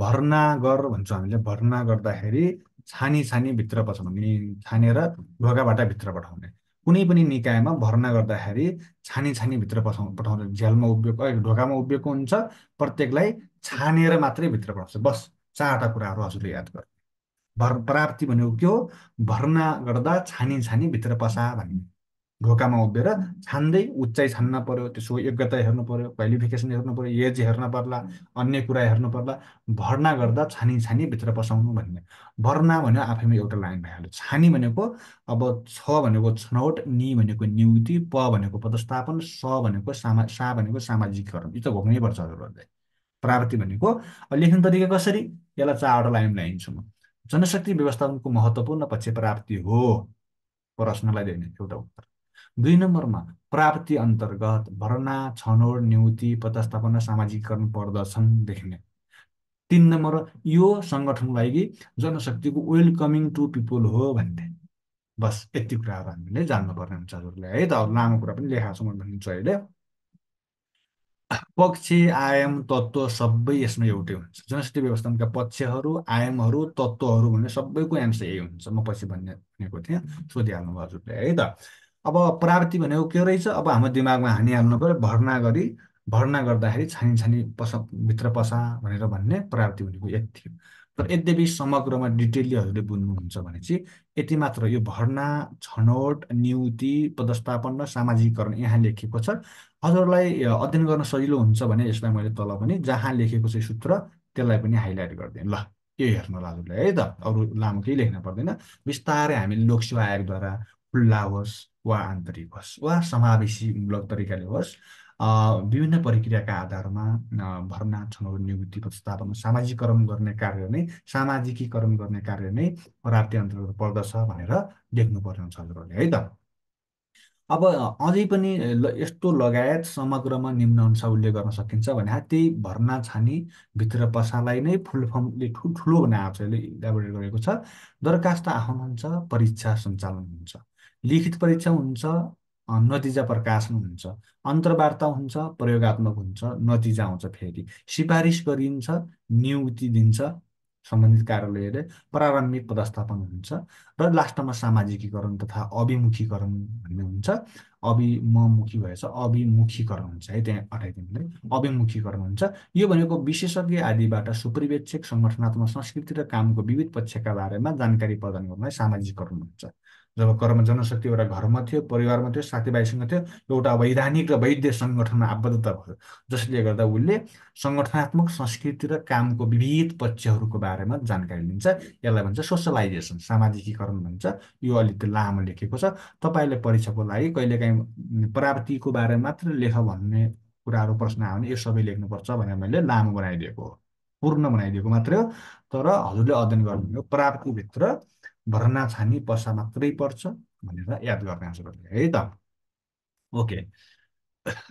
Speaker 1: भर्ना गर भन्छ हामीले भर्ना गर्दाखेरि छानी छानी भित्र पठाउने छानेर ढोकाबाट भित्र पठाउने कुनै पनि निकायमा भर्ना गर्दाखेरि छानी छानी भित्र पठाउ पठाउँछ। झ्यालमा उभिएको ढोकामा उभिएको हुन्छ प्रत्येकलाई छानेर मात्रै भित्र पठाउँछ बस चारवटा कुराहरू हजुरले याद गर्नु। भर प्राप्ति भनेको के हो? भर्ना गर्दा छानी छानी भित्र पसा भन्ने। ढोकामा उभिएर छान्दै उचाइ छान्न पर्यो त्यसको योग्यता हेर्नु पर्यो क्वालिफिकेसन हेर्नु पर्यो एज हेर्न पर्ला अन्य कुरा हेर्नु पर्ला भर्ना गर्दा छानी छानी भित्र पसाउनु भन्ने। भर्ना भन्यो आफैमा एउटा लाइन भइहाल्यो। छानी भनेको अब छ भनेको छनौट नि भनेको नियुक्ति प भनेको पदस्थापन स भनेको सामा सा भनेको सामाजिकरण यो त घोक्नै पर्छ हजुरहरूले। प्राप्ति भनेको लेख्ने तरिका कसरी? यसलाई चारवटा लाइन ल्याइन्छु म। जनशक्ति व्यवस्थापनको महत्त्वपूर्ण पक्ष प्राप्ति हो। प्रश्नलाई दिने एउटा उत्तर। दुई नम्बरमा प्राप्ति अन्तर्गत भर्ना छनौट नियुक्ति प्रस्थापना सामाजिकरण पर्दछन् देख्ने। तिन नम्बर यो सङ्गठनलाई जनशक्तिको वेलकमिङ टु पिपुल हो भन्ने। बस यति कुराहरू हामीले जान्नुपर्ने हुन्छ हजुरले है। त लामो कुरा पनि लेखाएको छु म अहिले। पक्ष आयाम तत्त्व सबै यसमा एउटै हुन्छ। जनशक्ति व्यवस्थापनका पक्षहरू आयामहरू तत्त्वहरू भन्ने सबैको एन्सर यही हुन्छ। म पछि भन्ने भनेको थिएँ सोधिहाल्नु हजुरले है। त अब प्राप्ति भनेको के रहेछ? अब हाम्रो दिमागमा हानिहाल्नु पऱ्यो भर्ना गरी भर्ना गर्दाखेरि छानी छानी पस भित्र पसा भनेर भन्ने प्राप्ति भनेको यति थियो। तर यद्यपि समग्रमा डिटेलली हजुरले बुझ्नुहुन्छ भने चाहिँ यति मात्र यो भर्ना छनौट नियुक्ति पदस्थापन र सामाजिकरण यहाँ लेखिएको छ। हजुरलाई अध्ययन गर्न सजिलो हुन्छ भने यसलाई मैले तल पनि जहाँ लेखेको छ सूत्र त्यसलाई पनि हाइलाइट गरिदिएँ। ल यो हेर्नु हजुरलाई है त। अरू लामो केही लेख्न पर्दैन। बिस्तारै हामीले लोकसेवा आयोगद्वारा खुल्ला होस्। वा आन्तरिक होस् वा समावेशीमूलक तरिकाले होस् विभिन्न प्रक्रियाका आधारमा भर्ना छनौट नियुक्ति प्रस्तावमा सामाजिकरण गर्ने कार्य नै सामाजिकीकरण गर्ने कार्य नै प्राप्ति अन्तर्गत पर्दछ भनेर देख्नुपर्ने हुन्छ हजुरहरूले है त? अब अझै पनि यस्तो लगायत समग्रमा निम्न अनुसार उल्लेख गर्न सकिन्छ भने त्यही भर्ना छानी भित्र पसालाई नै फुल फर्मले ठुल्ठुलो छ यसले इलाबोरेट गरेको छ। दरखास्त आह्वान हुन्छ परीक्षा सञ्चालन हुन्छ। लिखित परीक्षा हुन्छ नतिजा प्रकाशन हुन्छ अन्तर्वार्ता हुन्छ प्रयोगत्मक हुन्छ नतिजा आउँछ फेरि। सिफारिस गरिन्छ नियुक्ति दिन्छ सम्बन्धित कार्यालयले प्रारम्भिक पदस्थापन हुन्छ र लास्टमा सामाजिकीकरण तथा अभिमुखीकरण भन्ने हुन्छ। अभिमुखी भएछ अभिमुखीकरण हुन्छ है त्यहाँ अठाइदिनुले अभिमुखीकरण हुन्छ। यो भनेको विशेषज्ञ आदिबाट सुपरिवेक्षक सङ्गठनात्मक संस्कृति र कामको विविध पक्षका बारेमा जानकारी प्रदान गर्नलाई सामाजिकरण हुन्छ जब कर्म जनशक्ति एउटा घरमा थियो परिवारमा थियो साथीभाइसँग थियो एउटा वैधानिक र वैद्य सङ्गठनमा आबद्धता भयो। जसले गर्दा उसले सङ्गठनात्मक संस्कृति र कामको विविध पक्षहरूको बारेमा जानकारी लिन्छ। यसलाई भन्छ सोसलाइजेसन सामाजिकीकरण भन्छ। यो अलिकति लामो लेखेको छ। तपाईँले परीक्षाको लागि कहिलेकाहीँ प्राप्तिको बारेमा मात्र लेख भन्ने कुराहरू प्रश्न आयो भने यो सबै लेख्नुपर्छ भनेर मैले लामो बनाइदिएको हो। पूर्ण बनाइदिएको मात्रै हो। तर हजुरले अध्ययन गर्नु प्राप्तिभित्र भर्ना छानी पसा मात्रै पर्छ भनेर याद गर्ने हजुरहरूले है त? ओके।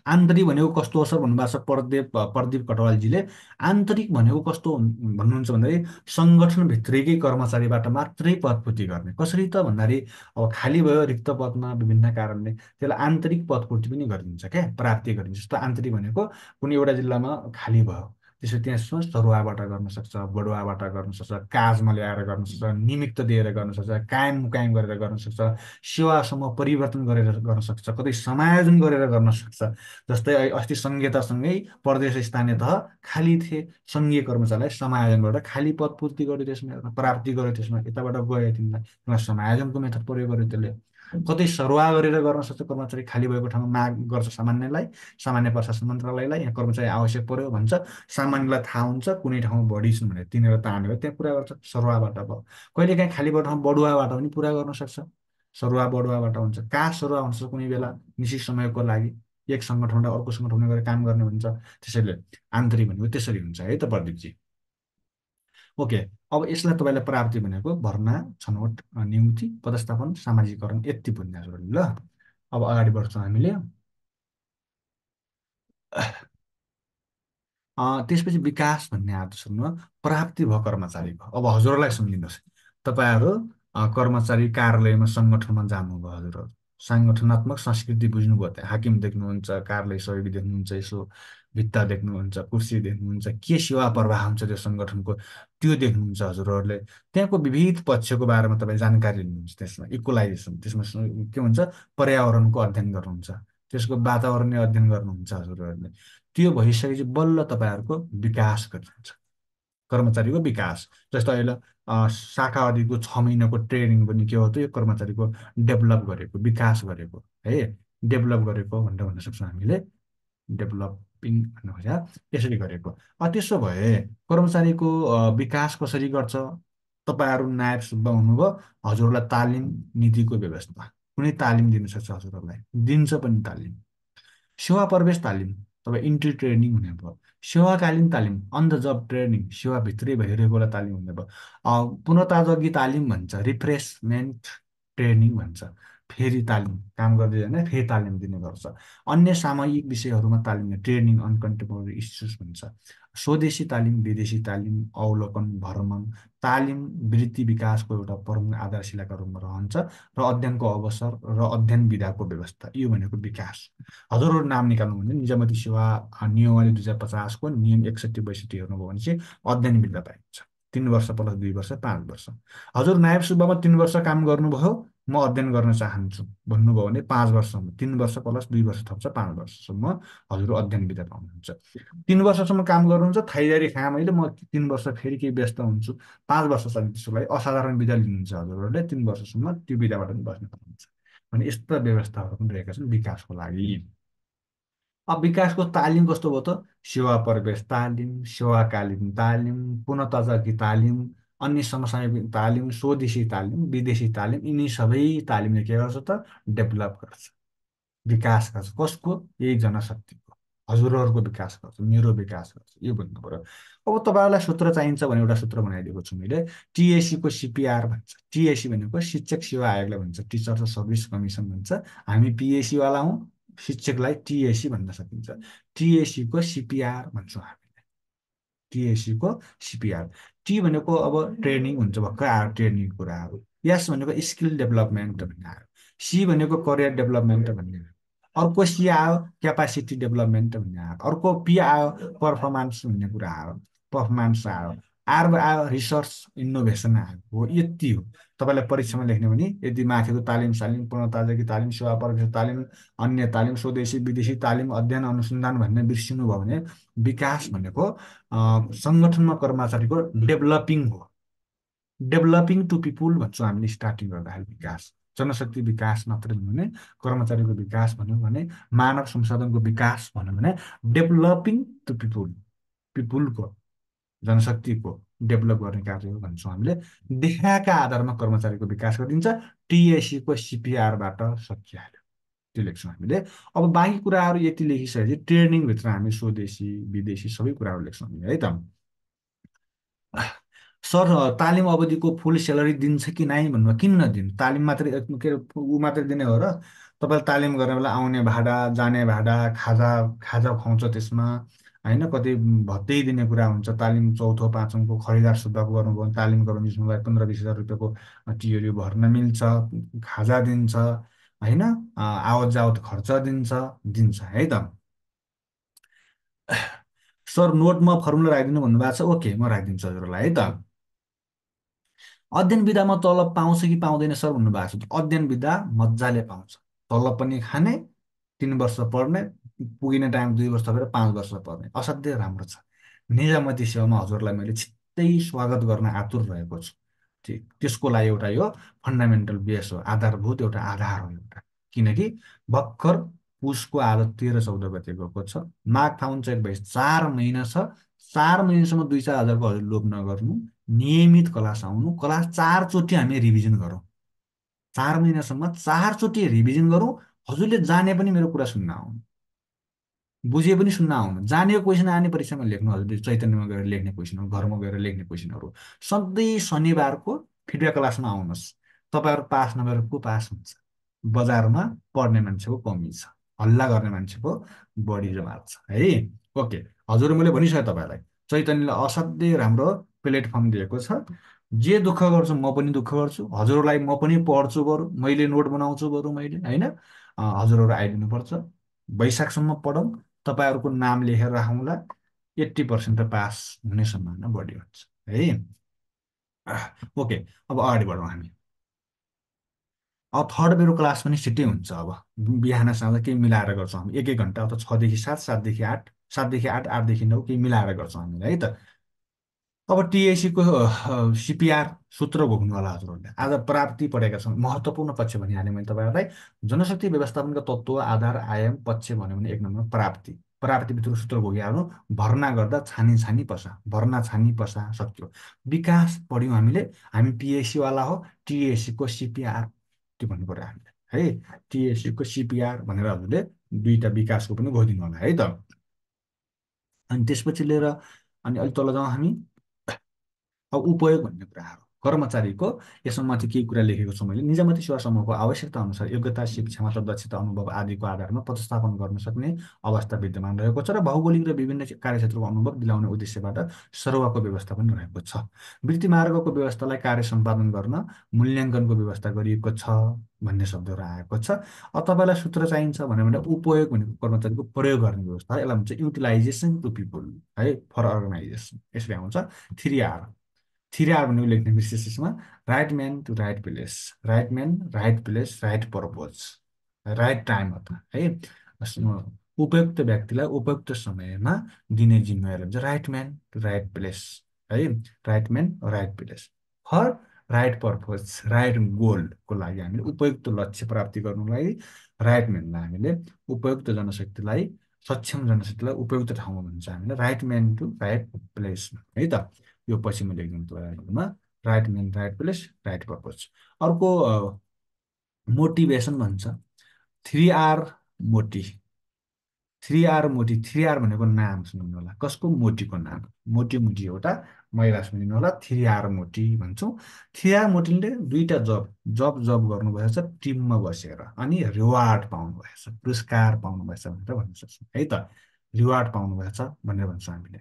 Speaker 1: आन्तरिक भनेको कस्तो छ भन्नुभएको छ? प्रदीप प्रदीप कटवालजीले। आन्तरिक भनेको कस्तो भन्नुहुन्छ भन्दाखेरि सङ्गठनभित्रैकै कर्मचारीबाट मात्रै पदपूर्ति गर्ने। कसरी त? भन्दाखेरि अब खाली भयो रिक्त पदमा विभिन्न कारणले त्यसलाई आन्तरिक पदपूर्ति पनि गरिदिन्छ क्या? प्राप्ति गरिदिन्छ जस्तो आन्तरिक भनेको कुनै एउटा जिल्लामा खाली भयो। त्यसो त्यहाँ सरुवाबाट गर्न सक्छ बडुवाबाट गर्न सक्छ काजमा ल्याएर गर्न सक्छ निमित्त दिएर गर्न सक्छ कायम मुकायम गरेर गर्न सक्छ सेवासम्म परिवर्तन गरेर गर्न सक्छ कतै समायोजन गरेर गर्न सक्छ। जस्तै अस्ति सङ्घीयतासँगै प्रदेश स्थानीय तह खाली थिए सङ्घीय कर्मचारीलाई समायोजन गरेर खाली पद पूर्ति गर्यो त्यसमा प्राप्ति गर्यो त्यसमा यताबाट गयो तिमीलाई समायोजनको मेथड प्रयोग गर्यो त्यसले। कतै सरुवा गरेर गर्न सक्छ कर्मचारी खाली भएको ठाउँमा माग गर्छ सामान्यलाई सामान्य प्रशासन मन्त्रालयलाई यहाँ कर्मचारी आवश्यक पर्यो भन्छ सामान्यलाई थाहा हुन्छ कुनै ठाउँमा बढी छन् भनेर तिनीहरू तानेर त्यहाँ पुरा गर्छ सरुवाबाट भयो। कहिले काहीँ खाली भएको ठाउँमा बडुवाबाट पनि पुरा गर्न सक्छ। सरुवा बडुवाबाट हुन्छ। कहाँ सरुवा हुन्छ कुनै बेला? निश्चित समयको लागि एक सङ्गठनबाट अर्को सङ्गठनमा गएर काम गर्ने हुन्छ। त्यसैले आन्तरिक भनेको त्यसरी हुन्छ है त प्रदीपजी। ओके अब यसलाई तपाईँलाई प्राप्ति भनेको भर्ना छनौट नियुक्ति पदस्थापन सामाजिकरण यति बुझ्ने ल अब अगाडि बढ्छौँ हामीले। त्यसपछि विकास भन्ने आदर्शमा प्राप्ति भयो कर्मचारीको अब हजुरहरूलाई सम्झिनुहोस्। तपाईँहरू कर्मचारी कार्यालयमा सङ्गठनमा जानुभयो हजुरहरू साङ्गठनात्मक संस्कृति बुझ्नुभयो त्यहाँ। हाकिम देख्नुहुन्छ कार्यालय सहयोगी देख्नुहुन्छ यसो। भित्ता देख्नुहुन्छ कुर्सी देख्नुहुन्छ के सेवा प्रवाह हुन्छ त्यो सङ्गठनको त्यो देख्नुहुन्छ हजुरहरूले। त्यहाँको विविध पक्षको बारेमा तपाईँ जानकारी लिनुहुन्छ त्यसमा इक्वलाइजेसन त्यसमा के हुन्छ पर्यावरणको अध्ययन गर्नुहुन्छ त्यसको वातावरणीय अध्ययन गर्नुहुन्छ हजुरहरूले। त्यो भइसकेपछि बल्ल तपाईँहरूको विकास गरिन्छ कर्मचारीको विकास। जस्तो अहिले शाखावादीको छ महिनाको ट्रेनिङ पनि के हो त यो कर्मचारीको डेभलप गरेको विकास गरेको है डेभलप गरेको भनेर भन्न सक्छौँ हामीले। डेभलपिङ भन्नु खोज्दा यसरी गरेको। त्यसो भए कर्मचारीको विकास कसरी गर्छ? तपाईँहरू नायब सुब्बा हुनुभयो। हजुरलाई तालिम नीतिको व्यवस्था। कुनै तालिम दिन सक्छ हजुरहरूलाई? दिन्छ पनि तालिम। सेवा प्रवेश तालिम। तपाईँ इन्ट्री ट्रेनिङ हुने भयो सेवाकालीन तालिम। अन द जब ट्रेनिङ सेवाभित्रै भइरहेकोलाई तालिम हुने भयो पुनताजगी तालिम भन्छ। रिफ्रेसमेन्ट ट्रेनिङ भन्छ। फेरि तालिम काम गर्दै जाने फेरि तालिम दिने गर्छ। अन्य सामयिक विषयहरूमा तालिम ट्रेनिङ अन कन्टेम्पोरेरी इस्युज भन्छ स्वदेशी तालिम विदेशी तालिम अवलोकन भ्रमण तालिम वृत्ति विकासको एउटा प्रमुख आधारशिलाका रूपमा रहन्छ र अध्ययनको अवसर र अध्ययन विधाको व्यवस्था यो भनेको विकास। हजुरहरू नाम निकाल्नु भने निजामती सेवा नियमावली दुई हजार पचासको नियम एकसट्ठी बैसठी हेर्नुभयो भने चाहिँ अध्ययन विधा पाइन्छ। तिन वर्ष प्लस दुई वर्ष पाँच वर्ष। हजुर नायब सुब्बामा तिन वर्ष काम गर्नुभयो। म अध्ययन गर्न चाहन्छु। भन्नुभयो भने पाँच वर्षसम्म तिन वर्ष प्लस दुई वर्ष थप्छ पाँच वर्षसम्म हजुर अध्ययन विधा पाउनुहुन्छ। तिन वर्षसम्म काम गर्नुहुन्छ थाइदारी खाँ मैले म तिन वर्ष फेरि केही व्यस्त हुन्छु। पाँच वर्षसम्म त्यसको लागि असाधारण विधा लिनुहुन्छ हजुरहरूले तिन वर्षसम्म त्यो विधाबाट पनि बस्न पाउनुहुन्छ। भने यस्ता व्यवस्थाहरू पनि रहेका छन् विकासको लागि। अब विकासको तालिम कस्तो भयो त? सेवा प्रवेश तालिम सेवाकालीन तालिम पुनः तालिम अन्य समसामयिक तालिम स्वदेशी तालिम विदेशी तालिम यिनी सबै तालिमले के गर्छ त डेभलप गर्छ विकास गर्छ। कसको? यही जनशक्तिको। हजुरहरूको विकास गर्छ मेरो विकास गर्छ यो भन्नु पऱ्यो। अब तपाईँहरूलाई सूत्र चाहिन्छ भने एउटा सूत्र बनाइदिएको छु मैले। टिएसीको सिपिआर भन्छ। टिएसी भनेको शिक्षक सेवा आयोगलाई भन्छ। टिचर सर्भिस कमिसन भन्छ। हामी पिएसीवाला हौँ। शिक्षकलाई टिएसी भन्न सकिन्छ। टिएसीको सिपिआर भन्छौँ हामी। टिएसीको सिपिआर। टी भनेको अब ट्रेनिङ हुन्छ भर्खर आयो ट्रेनिङ कुराहरू एस भनेको स्किल डेभलपमेन्ट भन्ने आयो सी भनेको करियर डेभलपमेन्ट भन्ने अर्को सी आयो क्यापासिटी डेभलपमेन्ट भन्ने आयो अर्को पी आयो पर्फर्मान्स भन्ने कुरा आयो पर्फर्मान्स आयो। आर आयो रिसर्च इनोभेसन आयो हो यति हो। तपाईँलाई परीक्षामा लेख्ने भने यदि माथिको तालिम सालिम ताजगी तालिम सेवा प्रवेश तालिम अन्य तालिम स्वदेशी विदेशी तालिम अध्ययन अनुसन्धान भन्ने बिर्सिनु भयो भने विकास भनेको सङ्गठनमा कर्मचारीको डेभलपिङ हो। डेभलपिङ टु पिपुल भन्छौँ हामीले स्टार्टिङ गर्दाखेरि विकास। जनशक्ति विकास मात्रै भने कर्मचारीको विकास भन्यो भने मानव संसाधनको विकास भन्यो भने डेभलपिङ टु पिपुल। पिपुलको जनशक्तिको डेभलप गर्ने कार्य हो भन्छौँ हामीले। देखाएका आधारमा कर्मचारीको विकास गरिदिन्छ टिएसीको सिपिआरबाट सकिहाल्यो। त्यो लेख्छौँ हामीले। अब बाँकी कुराहरू यति लेखिसकेपछि ट्रेनिङभित्र हामी स्वदेशी विदेशी सबै कुराहरू लेख्छौँ हामीले है त। सर तालिम अवधिको फुल सेलरी दिन्छ कि नै भन्नु किन नदिनु? तालिम मात्रै के अरे ऊ मात्रै दिने हो र तपाईँले तालिम गर्ने बेला आउने भाडा जाने भाडा खाजा खाजा खुवाउँछ त्यसमा। होइन कति भत्तै दिने कुरा हुन्छ तालिम चौथो पाँचौँको खरिदार सुब्बाको गर्नुभयो भने तालिम गराउने उसलाई पन्ध्र बिस हजार रुपियाँको टिओरी भर्न मिल्छ खाजा दिन्छ होइन आवत जावत खर्च दिन्छ दिन्छ है त। सर नोटमा फर्मुला राखिदिनु भन्नुभएको छ ओके म राखिदिन्छु हजुरलाई है त। अध्ययन विधामा तलब पाउँछ कि पाउँदैन सर भन्नुभएको छ। अध्ययन विधा मजाले पाउँछ। तलब पनि खाने तिन वर्ष पढ्ने पुगिने टाइम दुई वर्ष भएर पाँच वर्ष पढ्ने असाध्यै राम्रो छ। निजामती सेवामा हजुरलाई मैले छिट्टै स्वागत गर्न आतुर रहेको छु। ठिक। त्यसको लागि एउटा यो फन्डामेन्टल बेस हो। आधारभूत एउटा आधार हो एउटा। किनकि भर्खर पुसको आज तेह्र चौध गते गएको छ। माघ फाउन चेक भए चार महिना छ। चार महिनासम्म दुई चार हजारको हजुर लोभ नगर्नु। नियमित क्लास आउनु। क्लास चारचोटि हामी रिभिजन गरौँ। चार महिनासम्म चारचोटि रिभिजन गरौँ। हजुरले जाने पनि मेरो कुरा सुन्न आउनु। बुझे पनि सुन्न आउनु। जानेको क्वेसन आने परीक्षामा लेख्नु हजुरले चैतन्यमा गएर लेख्ने क्वेसन घरमा गएर लेख्ने क्वेसनहरू सधैँ शनिबारको फिडब्याक क्लासमा आउनुहोस्। तपाईँहरू पास नभएर को पास हुन्छ? बजारमा पढ्ने मान्छेको कमी छ। हल्ला गर्ने मान्छेको बढी जमात छ है? ओके हजुर मैले भनिसकेँ तपाईँलाई। चैतन्यले असाध्यै राम्रो प्लेटफर्म दिएको छ। जे दुःख गर्छु म पनि दुःख गर्छु। हजुरलाई म पनि पढ्छु बरु। मैले नोट बनाउँछु बरु मैले होइन? हजुरहरू आइदिनुपर्छ। वैशाखसम्म पढौँ। तपाईँहरूको नाम लेखेर राखौँला एट्टी पर्सेन्ट त पास हुने सम्भावना बढी हुन्छ है? ओके अब अगाडि बढौँ हामी। अब थर्ड मेरो क्लास पनि छिट्टै हुन्छ अब। बिहान साँझ केही मिलाएर गर्छौँ हामी। एक एक घन्टा अथवा छदेखि सात सातदेखि आठ सातदेखि आठ आठदेखि नौ केही मिलाएर गर्छौँ हामीले है त? अब टिएसीको सिपिआर सूत्र भोग्नु होला हजुरहरूले। आज प्राप्ति पढेका छौँ महत्त्वपूर्ण पक्ष भनिहालेँ मैले तपाईँहरूलाई जनशक्ति व्यवस्थापनका तत्त्व आधार आयाम पक्ष भन्यो भने एक नम्बर प्राप्ति। प्राप्तिभित्र सूत्र भोगिहाल्नु भर्ना गर्दा छानी छानी पसा भर्ना छानी पसा सक्यो। विकास पढ्यौँ हामीले। हामी पिएसीवाला हो टिएसीको सिपिआर। त्यो भन्नु पऱ्यो हामीले है? टिएसीको सिपिआर भनेर हजुरले दुईवटा विकासको पनि गइदिनु होला है त? अनि त्यसपछि लिएर अनि अलिक तल जाउँ हामी। उपयोग भन्ने कुराहरू। कर्मचारीको यसमा माथि केही कुरा लेखेको छु मैले निजामती सेवा समूहको आवश्यकता अनुसार योग्यता सिप क्षमता दक्षता अनुभव आदिको आधारमा प्रतिस्थापन गर्न सक्ने अवस्था विद्यमान रहेको छ र भौगोलिक र विभिन्न कार्यक्षेत्रको अनुभव दिलाउने उद्देश्यबाट सरुवाको व्यवस्था पनि रहेको छ। वृत्ति मार्गको व्यवस्थालाई कार्य सम्पादन गर्न मूल्याङ्कनको व्यवस्था गरिएको छ भन्ने शब्दहरू आएको छ। अब तपाईँलाई सूत्र चाहिन्छ भने उपयोग भनेको कर्मचारीको प्रयोग गर्ने व्यवस्था। यसलाई भन्छ युटिलाइजेसन टु पिपुल है फर अर्गनाइजेसन यसले आउँछ। थ्री आर थ्री आर भनेको लेख्ने यसमा right man to right place right man right place right purpose right time अथवा है उपयुक्त व्यक्तिलाई उपयुक्त समयमा दिने जिम्मेवारी हुन्छ right man to right place है? Right man right place for right purpose right गोलको लागि हामीले उपयुक्त लक्ष्य प्राप्ति गर्नुलाई राइट म्यानलाई हामीले उपयुक्त जनशक्तिलाई सक्षम जनशक्तिलाई उपयुक्त ठाउँमा भन्छ। हामीले right man to right place है त? यो पछि म लेखिदिनु right man right place right purpose अर्को मोटिभेसन भन्छ। थ्री आर मोटी थ्री आर मोटी थ्री आर भनेको नाम सुन्नु होला। कसको? मोटीको नाम। मोटी मुटी एउटा महिला सुनिनु होला। थ्री आर मोटी भन्छौँ। थ्री आर मोटीले दुईवटा जब जब जब गर्नुभएछ टिममा बसेर। अनि रिवार्ड पाउनुभएछ पुरस्कार पाउनुभएछ भनेर भन्न सक्छौँ। है त? रिवार्ड पाउनुभएछ भनेर भन्छौँ हामीले।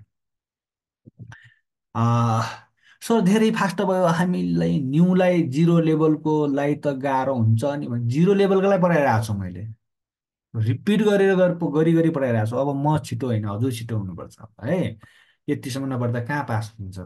Speaker 1: सर धेरै फास्ट भयो हामीलाई न्युलाई जिरो लेभलकोलाई त गाह्रो हुन्छ अनि जिरो लेभलकोलाई पढाइरहेको छु मैले। रिपिट गरेर गरी गरी पढाइरहेको छु। अब म छिटो होइन हजुर छिटो हुनुपर्छ। है यतिसम्म नपढ्दा कहाँ पास हुन्छ?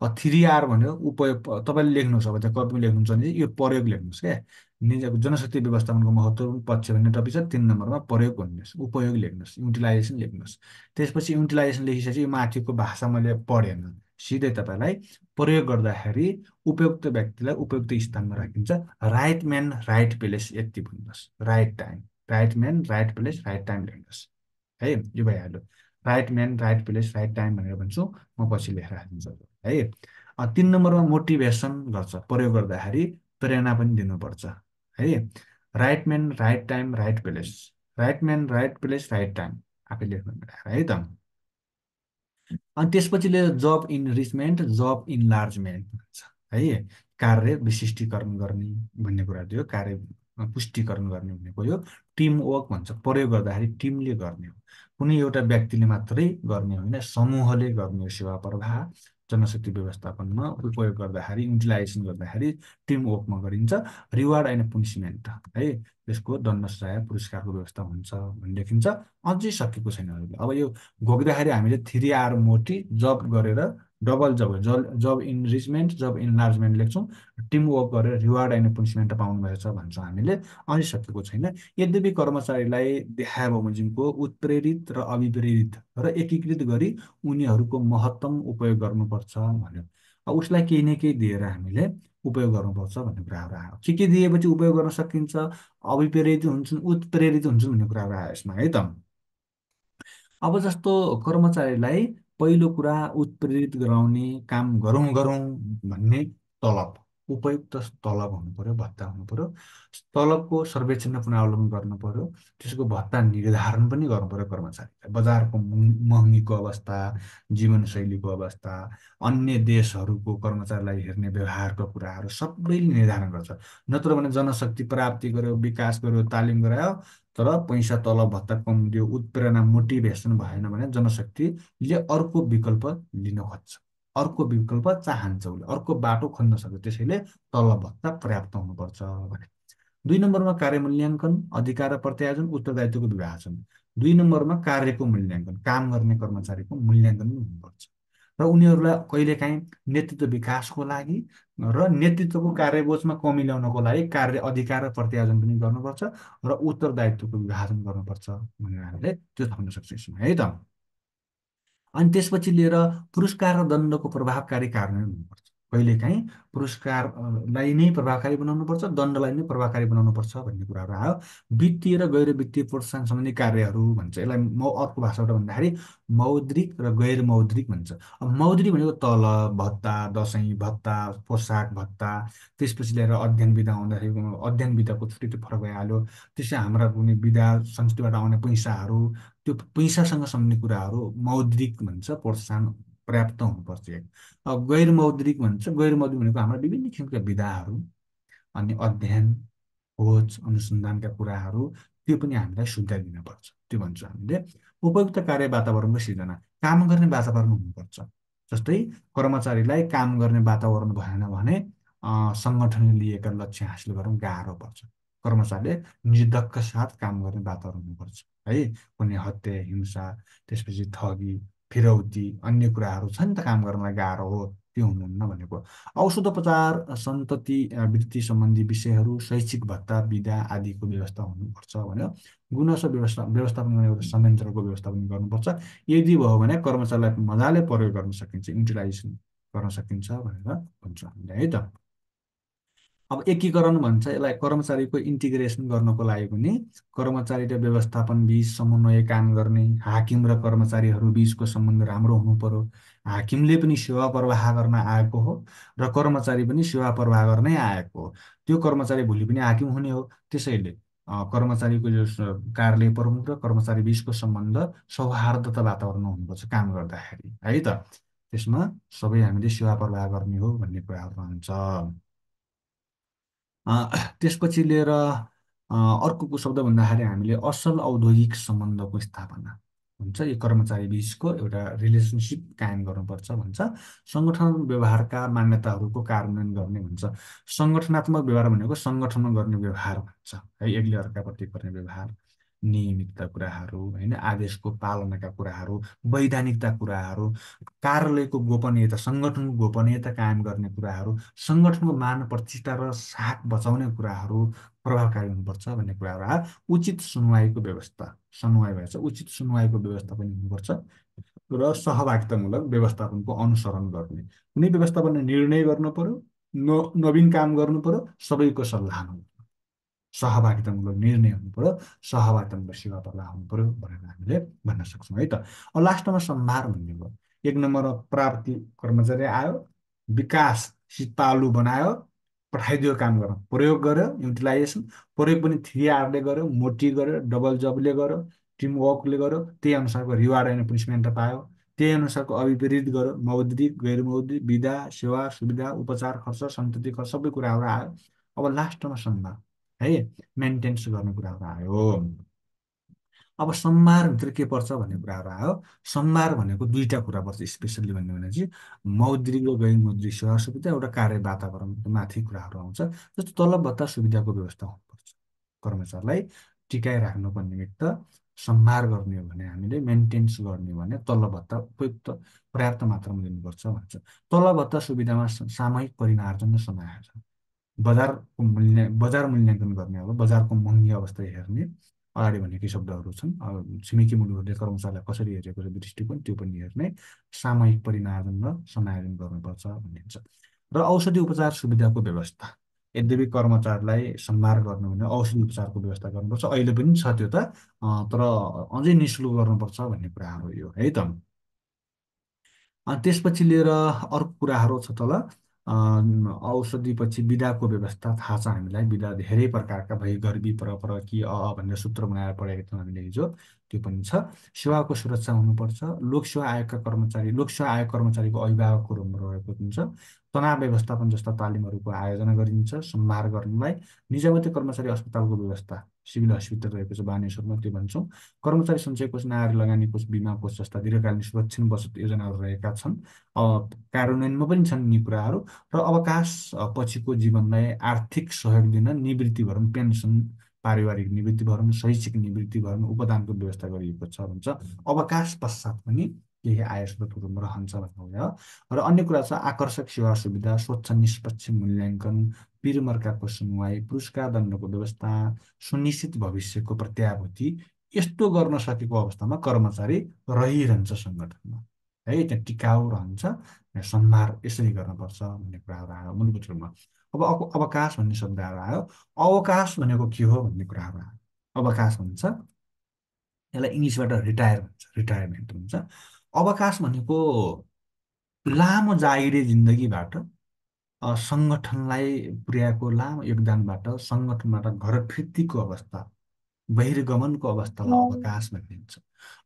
Speaker 1: र थ्री आर भन्यो उपयोग तपाईँले लेख्नुहोस् अब त्यहाँ कपी लेख्नुहुन्छ भने यो प्रयोग लेख्नुहोस् क्या। निज जनशक्ति व्यवस्थापनको महत्त्वपूर्ण पक्ष भन्ने टपिक छ तिन नम्बरमा प्रयोग भन्नुहोस् उपयोग लेख्नुहोस् युटिलाइजेसन लेख्नुहोस्। त्यसपछि युटिलाइजेसन लेखिसकेपछि माथिको भाषा मैले पढेन। सिधै तपाईँलाई प्रयोग गर्दाखेरि उपयुक्त व्यक्तिलाई उपयुक्त स्थानमा राखिन्छ। राइट म्यान राइट प्लेस यति भन्नुहोस्। Right time right man right place right time लेख्नुहोस् है यो भइहाल्यो। Right man right place right time भनेर भन्छु। म पछि लेखेर राखिदिन्छु है तिन नम्बरमा मोटिभेसन गर्छ। प्रयोग गर्दाखेरि प्रेरणा पनि दिनुपर्छ। है right man right time right place right man right place right time आफै लेख्नु है त? अनि त्यसपछि जब इनरिचमेन्ट जब इन्लार्जमेन्ट भन्छ है? कार्य विशिष्टीकरण गर्ने भन्ने कुरा थियो कार्य पुष्टिकरण गर्ने भनेको यो टिमवर्क भन्छ। प्रयोग गर्दाखेरि टिमले गर्ने हो। कुनै एउटा व्यक्तिले मात्रै गर्ने होइन समूहले गर्ने सेवा प्रवाह जनशक्ति व्यवस्थापनमा उपयोग गर्दाखेरि युटिलाइजेसन गर्दाखेरि टिम वर्कमा गरिन्छ रिवार्ड एन्ड पनिसमेन्ट है। त्यसको दण्ड सजाय पुरस्कारको व्यवस्था हुन्छ भने लेखिन्छ अझै सकेको छैन अब यो घोक्दाखेरि हामीले थ्री आर मोटी जब गरेर double job job job enrichment job enlargement लेख्छौँ। टिम वर्क गरेर रिवार्ड एन्ड पनिसमेन्ट पाउनुभएछ भन्छौँ हामीले। अझै सकेको छैन। यद्यपि कर्मचारीलाई देखाए बमोजिमको उत्प्रेरित र अभिप्रेरित र एकीकृत गरी उनीहरूको महत्तम उपयोग गर्नुपर्छ भन्यो। अब उसलाई केही न केही दिएर हामीले उपयोग गर्नुपर्छ भन्ने कुराहरू आयो। के के दिएपछि उपयोग गर्न सकिन्छ? अभिप्रेरित हुन्छन् उत्प्रेरित हुन्छन् भन्ने कुराहरू आयो यसमा है त। अब जस्तो कर्मचारीलाई पहिलो कुरा उत्प्रेरित गराउने काम गरौँ गरौँ भन्ने तलब। उपयुक्त तलब हुनु पर्यो भत्ता हुनु पर्यो तलबको सर्वेक्षण पुनरावलोकन गर्नु पर्यो त्यसको भत्ता निर्धारण पनि गर्नु पर्यो कर्मचारीलाई। बजारको महँगीको अवस्था जीवनशैलीको अवस्था अन्य देशहरूको कर्मचारीलाई हेर्ने व्यवहारको कुराहरू सबैले निर्धारण गर्छ। नत्र भने जनशक्ति प्राप्ति गर्यो विकास गर्यो तालिम गरायो तर पैसा तलब भत्ता कम दियो उत्प्रेरणा मोटिभेसन भएन भने जनशक्तिले अर्को विकल्प लिन खोज्छ। अर्को विकल्प चाहन्छ उसले अर्को बाटो खोज्न सक्छ त्यसैले तलब भत्ता पर्याप्त हुनुपर्छ भने। दुई नम्बरमा कार्य मूल्याङ्कन अधिकार र प्रत्यायोजन उत्तरदायित्वको विभाजन। दुई नम्बरमा कार्यको मूल्याङ्कन काम गर्ने कर्मचारीको मूल्याङ्कन हुनुपर्छ। र उनीहरूलाई कहिलेकाहीँ नेतृत्व विकासको लागि र नेतृत्वको कार्यबोझमा कमी ल्याउनको लागि कार्य अधिकार र प्रत्यायोजन पनि गर्नुपर्छ र उत्तरदायित्वको विभाजन गर्नुपर्छ भनेर हामीले त्यो थाहा सक्छौँ है त? अनि त्यसपछि लिएर पुरस्कार र दण्डको प्रभावकारी कार्यान्वयन हुनुपर्छ। कहिलेकाहीँ पुरस्कारलाई नै प्रभावकारी बनाउनुपर्छ दण्डलाई नै प्रभावकारी बनाउनुपर्छ भन्ने कुराहरू आयो वित्तीय र गैर वित्तीय प्रोत्साहन सम्बन्धी कार्यहरू भन्छ। यसलाई म अर्को भाषाबाट भन्दाखेरि मौद्रिक र गैर मौद्रिक भन्छ। अब मौद्रिक भनेको तल भत्ता दसैँ भत्ता पोसाक भत्ता त्यसपछि लिएर अध्ययन विधा आउँदाखेरि अध्ययन विधाको छुट्टै फरक भइहाल्यो। त्यसै हाम्रा कुनै विधा संस्कृतिबाट आउने पैसाहरू त्यो पैसासँग सम्बन्धी कुराहरू मौद्रिक भन्छ प्रोत्साहन पर्याप्त हुनुपर्छ अब गैर मौद्रिक भन्छ गैर मौद्रिक भनेको हाम्रा विभिन्न किसिमका विधाहरू अनि अध्ययन खोज अनुसन्धानका कुराहरू त्यो पनि हामीलाई सुविधा दिनुपर्छ त्यो भन्छौँ हामीले उपयुक्त कार्य वातावरणको सिर्जना काम गर्ने वातावरण हुनुपर्छ। जस्तै कर्मचारीलाई काम गर्ने वातावरण भएन भने सङ्गठनले लिएका लक्ष्य हासिल गर्न गाह्रो पर्छ। कर्मचारीले निर्धक्क साथ काम गर्ने वातावरण हुनुपर्छ है। कुनै हत्या हिंसा त्यसपछि ठगी फिरौती अन्य कुराहरू छ नि त काम गर्नलाई गाह्रो हो त्यो हुनुहुन्न भनेको। औषध उपचार सन्तति वृत्ति सम्बन्धी विषयहरू शैक्षिक भत्ता विधा आदिको व्यवस्था हुनुपर्छ भन्यो। गुणस्तर व्यवस्था व्यवस्थापन गर्ने एउटा संयन्त्रको व्यवस्थापन गर्नुपर्छ। यदि भयो भने कर्मचारीलाई मजाले प्रयोग गर्न सकिन्छ युटिलाइजेसन गर्न सकिन्छ भनेर भन्छौँ हामीले है त। अब एकीकरण भन्छ यसलाई कर्मचारीको इन्टिग्रेसन गर्नको लागि पनि कर्मचारी र व्यवस्थापन बिच समन्वय काम गर्ने हाकिम र कर्मचारीहरू बिचको सम्बन्ध राम्रो हुनु पर्यो। हाकिमले पनि सेवा प्रवाह गर्न आएको हो र कर्मचारी पनि सेवा प्रवाह गर्नै आएको हो। त्यो कर्मचारी भोलि पनि हाकिम हुने हो। त्यसैले कर्मचारीको कार्यालय प्रमुख र कर्मचारी बिचको सम्बन्ध सौहार्दता वातावरण हुनुपर्छ काम गर्दाखेरि। है त? त्यसमा सबै हामीले सेवा प्रवाह गर्ने हो भन्ने कुराहरू रहन्छ। त्यसपछि लिएर अर्को शब्द भन्दाखेरि हामीले असल औद्योगिक सम्बन्धको स्थापना हुन्छ। यो कर्मचारी बिचको एउटा रिलेसनसिप कायम गर्नुपर्छ भन्छ। सङ्गठन व्यवहारका मान्यताहरूको कार्यान्वयन गर्ने भन्छ। सङ्गठनात्मक व्यवहार भनेको सङ्गठनमा गर्ने व्यवहार भन्छ। है एकले अर्काप्रति गर्ने व्यवहार। नियमितता कुराहरू होइन? आदेशको पालनाका कुराहरू वैधानिकता कुराहरू कार्यालयको गोपनीयता सङ्गठनको गोपनीयता कायम गर्ने कुराहरू सङ्गठनको मान प्रतिष्ठा र साख बचाउने कुराहरू प्रभावकारी हुनुपर्छ भन्ने कुराहरू। आयो उचित सुनवाईको व्यवस्था सुनवाई भएछ। उचित सुनवाईको व्यवस्था पनि हुनुपर्छ र सहभागितामूलक व्यवस्थापनको अनुसरण गर्ने। कुनै व्यवस्थापन निर्णय गर्नु पर्यो? नवीन काम गर्नु पर्यो? सबैको सल्लाह सहभागितामूलक निर्णय हुनु पऱ्यो सहभागितामूलक सेवा प्रवाह हुनु पऱ्यो भनेर हामीले भन्न सक्छौँ है त? अब लास्टमा सम्भार भन्ने भयो। एक नम्बरमा प्राप्ति कर्मचारी आयो विकास तालु बनायो पठाइदियो काम गर्न प्रयोग गर्यो युटिलाइजेसन प्रयोग पनि थ्री आरले गर्यो मोटी गर्यो डबल जबले गर्यो टिम वर्कले गर्यो त्यही अनुसारको रिवार्ड एन्ड पनिसमेन्ट पायो। त्यही अनुसारको अभिप्रेरित गर्यो मौद्रिक गैर मौद्रिक विधा सेवा सुविधा उपचार खर्च सन्तति खर्च सबै कुराहरू आयो। अब लास्टमा सम्भार। है मेन्टेन्स गर्ने कुराहरू आयो अब संहारभित्र के पर्छ भन्ने कुराहरू आयो संहार भनेको दुईवटा कुरा पर्छ स्पेसल्ली भन्यो भने चाहिँ मौद्रिक र गैर मौद्रिक सेवा सुविधा एउटा कार्य वातावरणको माथि कुराहरू आउँछ जस्तो तलब भत्ता सुविधाको व्यवस्था हुनुपर्छ। कर्मचारीलाई टिकाइराख्नुको निमित्त सम्हार गर्ने हो भने हामीले मेन्टेन्स गर्ने भने तलब भत्ता उपयुक्त पर्याप्त मात्रामा दिनुपर्छ भन्छ। तलब भत्ता सुविधामा सामूहिक परिमार्जन समाएर छ बजारको मूल्य बजार मूल्याङ्कन गर्ने अब बजारको महँगी अवस्था हेर्ने अगाडि भनेकै शब्दहरू छन्। छिमेकी मुलुकहरूले कर्मचारीलाई कसरी हेरेको छ दृष्टिकोण त्यो पनि हेर्ने सामूहिक परिमार्जन र समायोजन गर्नुपर्छ भनिन्छ र औषधि उपचार सुविधाको व्यवस्था। यद्यपि कर्मचारीलाई सम्भार गर्नु भने औषधि उपचारको व्यवस्था गर्नुपर्छ। अहिले पनि छ त्यो त तर अझै निशुल्क गर्नुपर्छ भन्ने कुराहरू यो है त? त्यसपछि लिएर अर्को कुराहरू छ तल। औषधिपछि बिदाको व्यवस्था थाहा छ हामीलाई। बिदा धेरै प्रकारका भई गरिबी पर कि अ भनेर सूत्र बनाएर पढेको थियौँ हामीले हिजो। त्यो पनि छ। सेवाको सुरक्षा हुनुपर्छ। लोकसेवा आयोगका कर्मचारी लोकसेवा आयोग कर्मचारीको अभिभावकको रूपमा रहेको हुन्छ। तनाव व्यवस्थापन जस्ता तालिमहरूको आयोजना गरिन्छ। सम्भार गर्नलाई निजामती कर्मचारी अस्पतालको व्यवस्था सिभिल हस्पिटल रहेको छ बानेश्वरमा त्यो भन्छौँ। कर्मचारी सञ्चय कोष नागरिक लगानी कोष बिमा कोष जस्ता दीर्घकालीन सुरक्षण बचत योजनाहरू रहेका छन्। कार्यान्वयनमा पनि छन् यी कुराहरू। र अवकाश पछिको जीवनलाई आर्थिक सहयोग दिन निवृत्ति भरौँ पेन्सन पारिवारिक निवृत्ति भरौँ शैक्षिक निवृत्ति भरौँ उपदानको व्यवस्था गरिएको छ भन्छ। अवकाश पश्चात पनि केही आय स्रोतहरू रहन्छ भन्ने हो र अन्य कुरा छ आकर्षक सेवा सुविधा स्वच्छ निष्पक्ष मूल्याङ्कन पिरमर्काको सुनवाई पुरस्कार दण्डको व्यवस्था सुनिश्चित भविष्यको प्रत्याभूति यस्तो गर्न सकेको अवस्थामा कर्मचारी रहिरहन्छ सङ्गठनमा। है त्यहाँ टिकाउ रहन्छ सम्हार यसरी गर्नुपर्छ भन्ने कुराहरू आयो। मूलभूत रूपमा अब अवकाश भन्ने शब्दहरू आयो। अवकाश भनेको के हो भन्ने कुराहरू आयो। अवकाश भन्छ यसलाई इङ्ग्लिसबाट रिटायर भन्छ रिटायरमेन्ट हुन्छ। अवकाश भनेको लामो जागिरे जिन्दगीबाट सङ्गठनलाई पुर्याएको लामो योगदानबाट सङ्गठनबाट घर फिर्तीको अवस्था बहिर्गमनको अवस्थालाई अवकाश भनिन्छ।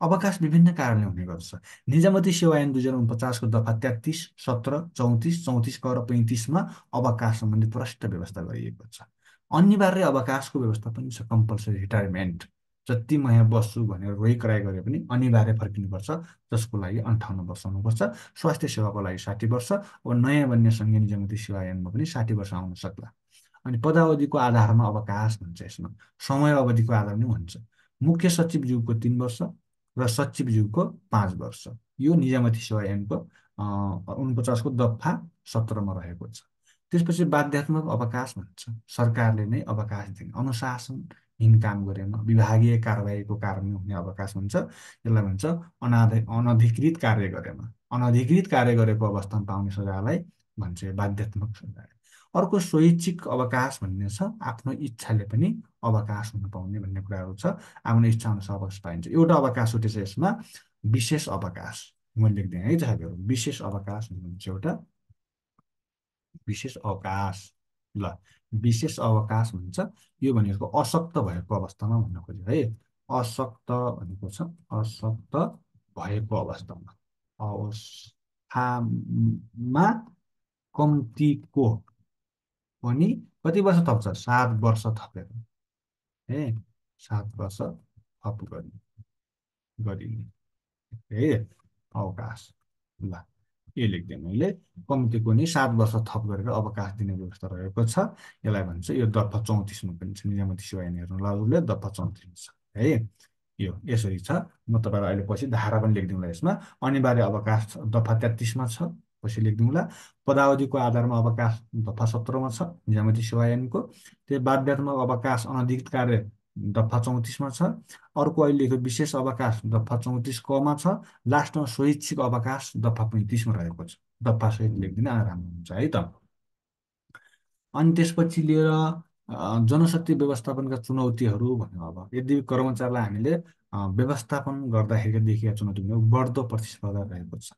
Speaker 1: अवकाश विभिन्न कारणले हुने गर्छ निजामती सेवा ऐन दुई हजार उनपचासको दफा तेत्तिस सत्र चौतिस चौतिस क र पैँतिसमा अवकाश सम्बन्धी प्रष्ट व्यवस्था गरिएको छ। अनिवार्य अवकाशको व्यवस्था पनि छ कम्पलसरी रिटायरमेन्ट जति म यहाँ बस्छु भनेर रोही कराई गरे पनि अनिवार्य फर्किनुपर्छ जसको लागि अन्ठाउन्न वर्ष हुनुपर्छ। स्वास्थ्य सेवाको लागि साठी वर्ष अब नयाँ बन्ने सङ्घीय निजामती सेवा ऐनमा पनि साठी वर्ष आउन सक्ला। अनि पदावधिको आधारमा अवकाश भन्छ यसमा। समय अवधिको आधारमा हुन्छ मुख्य सचिवज्यूको तिन वर्ष र सचिवज्यूको पाँच वर्ष। यो निजामती सेवा ऐनको उनपचासको दफा सत्रमा रहेको छ। त्यसपछि बाध्यात्मक अवकाश भन्छ। सरकारले नै अवकाश दिने अनुशासनहीन काम गरेन विभागीय कारवाहीको कारण हुने अवकाश हुन्छ। यसलाई भन्छ अनाधि अनधिकृत कार्य गरेन। अनधिकृत कार्य गरेको अवस्थामा पाउने सजालाई भन्छ बाध्यात्मक सजाय। अर्को स्वैच्छिक अवकाश भन्ने छ आफ्नो इच्छाले पनि अवकाश हुन पाउने भन्ने कुराहरू छ। आफ्नो इच्छा अनुसार अवकाश पाइन्छ। एउटा अवकाश उठेछ यसमा विशेष अवकाश। मैले लेख्दिएँ है साथीहरू। विशेष अवकाश भन्नुहुन्छ एउटा। विशेष अवकाश। ल विशेष अवकाश भन्छ यो भनेको अशक्त भएको अवस्थामा भन्न खोज्यो है। अशक्त भनेको छ अशक्त भएको अवस्थामा। अवस्थामा कम्तीको पनि कति वर्ष थप्छ? सात वर्ष थपेर। ए सात वर्ष थप गरिने गरिने। है अवकाश। ल यो लेखिदिएँ मैले। कम्तीको नि सात वर्ष थप गरेर अवकाश दिने व्यवस्था रहेको छ। यसलाई भन्छ यो दफा चौतिसमा पनि छ। निजामती सेवा हेर्नु लागुले दफा चौतिसमा छ। है यो यसरी छ। म तपाईँलाई अहिले पछि धारा पनि लेखिदिउँला यसमा। अनिवार्य अवकाश दफा तेत्तिसमा छ। पछि लेखिदिउँला पदावधिको आधारमा अवकाश दफा सत्रमा छ निजामती सेवा ऐनको त्यो बाध्यात्मक अवकाश अनधिकृत कार्य दफा चौतिसमा छ। अर्को अहिलेको विशेष अवकाश दफा चौतिस कमा छ। लास्टमा स्वैच्छिक अवकाश दफा पैँतिसमा रहेको छ। दफा सहित लेखिदिन राम्रो हुन्छ है त। अनि त्यसपछि लिएर जनशक्ति व्यवस्थापनका चुनौतीहरू भन्यो अब। यदि कर्मचारीलाई हामीले व्यवस्थापन गर्दाखेरि देखिएका चुनौती बढ्दो प्रतिस्पर्धा रहेको छ।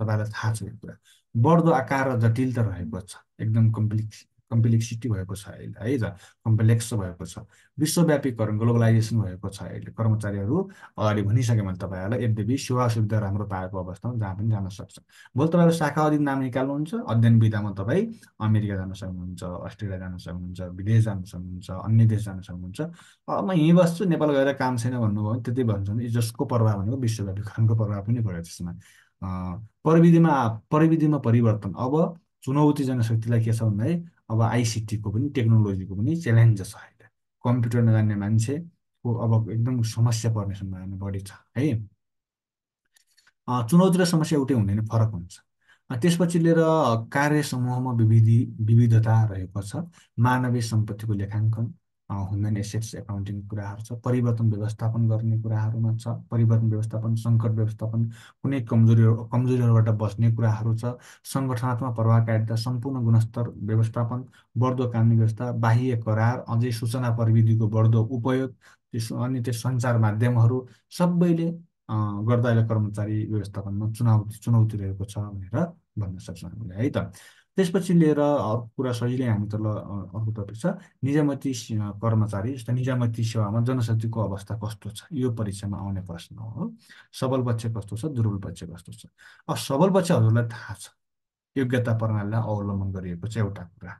Speaker 1: तपाईँलाई थाहा छ यो कुरा। बढ्दो आकार र जटिलता रहेको छ। एकदम कम्प्लिक कम्प्लेक्सिटी भएको छ अहिले है त? कम्प्लेक्स भएको छ। विश्वव्यापीकरण ग्लोबलाइजेसन भएको छ अहिले। कर्मचारीहरू अगाडि भनिसकेँ मैले तपाईँहरूलाई यद्यपि सेवा सुविधा राम्रो पाएको अवस्थामा जहाँ पनि जान सक्छ। भोलि तपाईँहरू शाखा अधीन नाम निकाल्नुहुन्छ। अध्ययन विधामा तपाईँ अमेरिका जान सक्नुहुन्छ अस्ट्रेलिया जान सक्नुहुन्छ विदेश जान सक्नुहुन्छ अन्य देश जान सक्नुहुन्छ। म यहीँ बस्छु। नेपाल गएर काम छैन भन्नुभयो भने त्यति भन्छ भने जसको प्रभाव भनेको विश्वव्यापीकरणको प्रभाव पनि पऱ्यो त्यसमा। प्रविधिमा प्रविधिमा परिवर्तन। अब चुनौती जनशक्तिलाई के छ भन्दाखेरि अब आइसिटीको पनि टेक्नोलोजीको पनि च्यालेन्ज छ अहिले कम्प्युटर नजान्ने मान्छेको अब एकदम समस्या पर्ने सम्भावना बढी छ है। चुनौती र समस्या एउटै हुँदैन फरक हुन्छ। त्यसपछि लिएर कार्य समूहमा विविधि विविधता रहेको छ। मानवीय सम्पत्तिको लेखाङ्कन ह्युमन एसेट्स एकाउन्टिङ कुराहरू छ परिवर्तन व्यवस्थापन गर्ने कुराहरूमा छ परिवर्तन व्यवस्थापन सङ्कट व्यवस्थापन कुनै कमजोरी कमजोरीहरूबाट बस्ने कुराहरू छ सङ्गठनात्मक प्रभावकारिता सम्पूर्ण गुणस्तर व्यवस्थापन बढ्दो कानुनी व्यवस्था बाह्य करार अझै सूचना प्रविधिको बढ्दो उपयोग त्यस अनि त्यो सञ्चार माध्यमहरू सबैले गर्दा अहिले कर्मचारी व्यवस्थापनमा चुनौती चुनौती रहेको छ भनेर भन्न सक्छौँ हामीले है त? त्यसपछि लिएर कुरा सजिलै हामी त ल अर्को टपिक छ। निजामती कर्मचारी जस्तो निजामती सेवामा जनशक्तिको अवस्था कस्तो छ? यो परीक्षामा आउने प्रश्न हो। सबल पक्ष कस्तो छ? दुर्बल पक्ष कस्तो छ? अब सबल पक्ष थाहा छ। योग्यता प्रणालीलाई अवलम्बन गरिएको छ एउटा कुरा।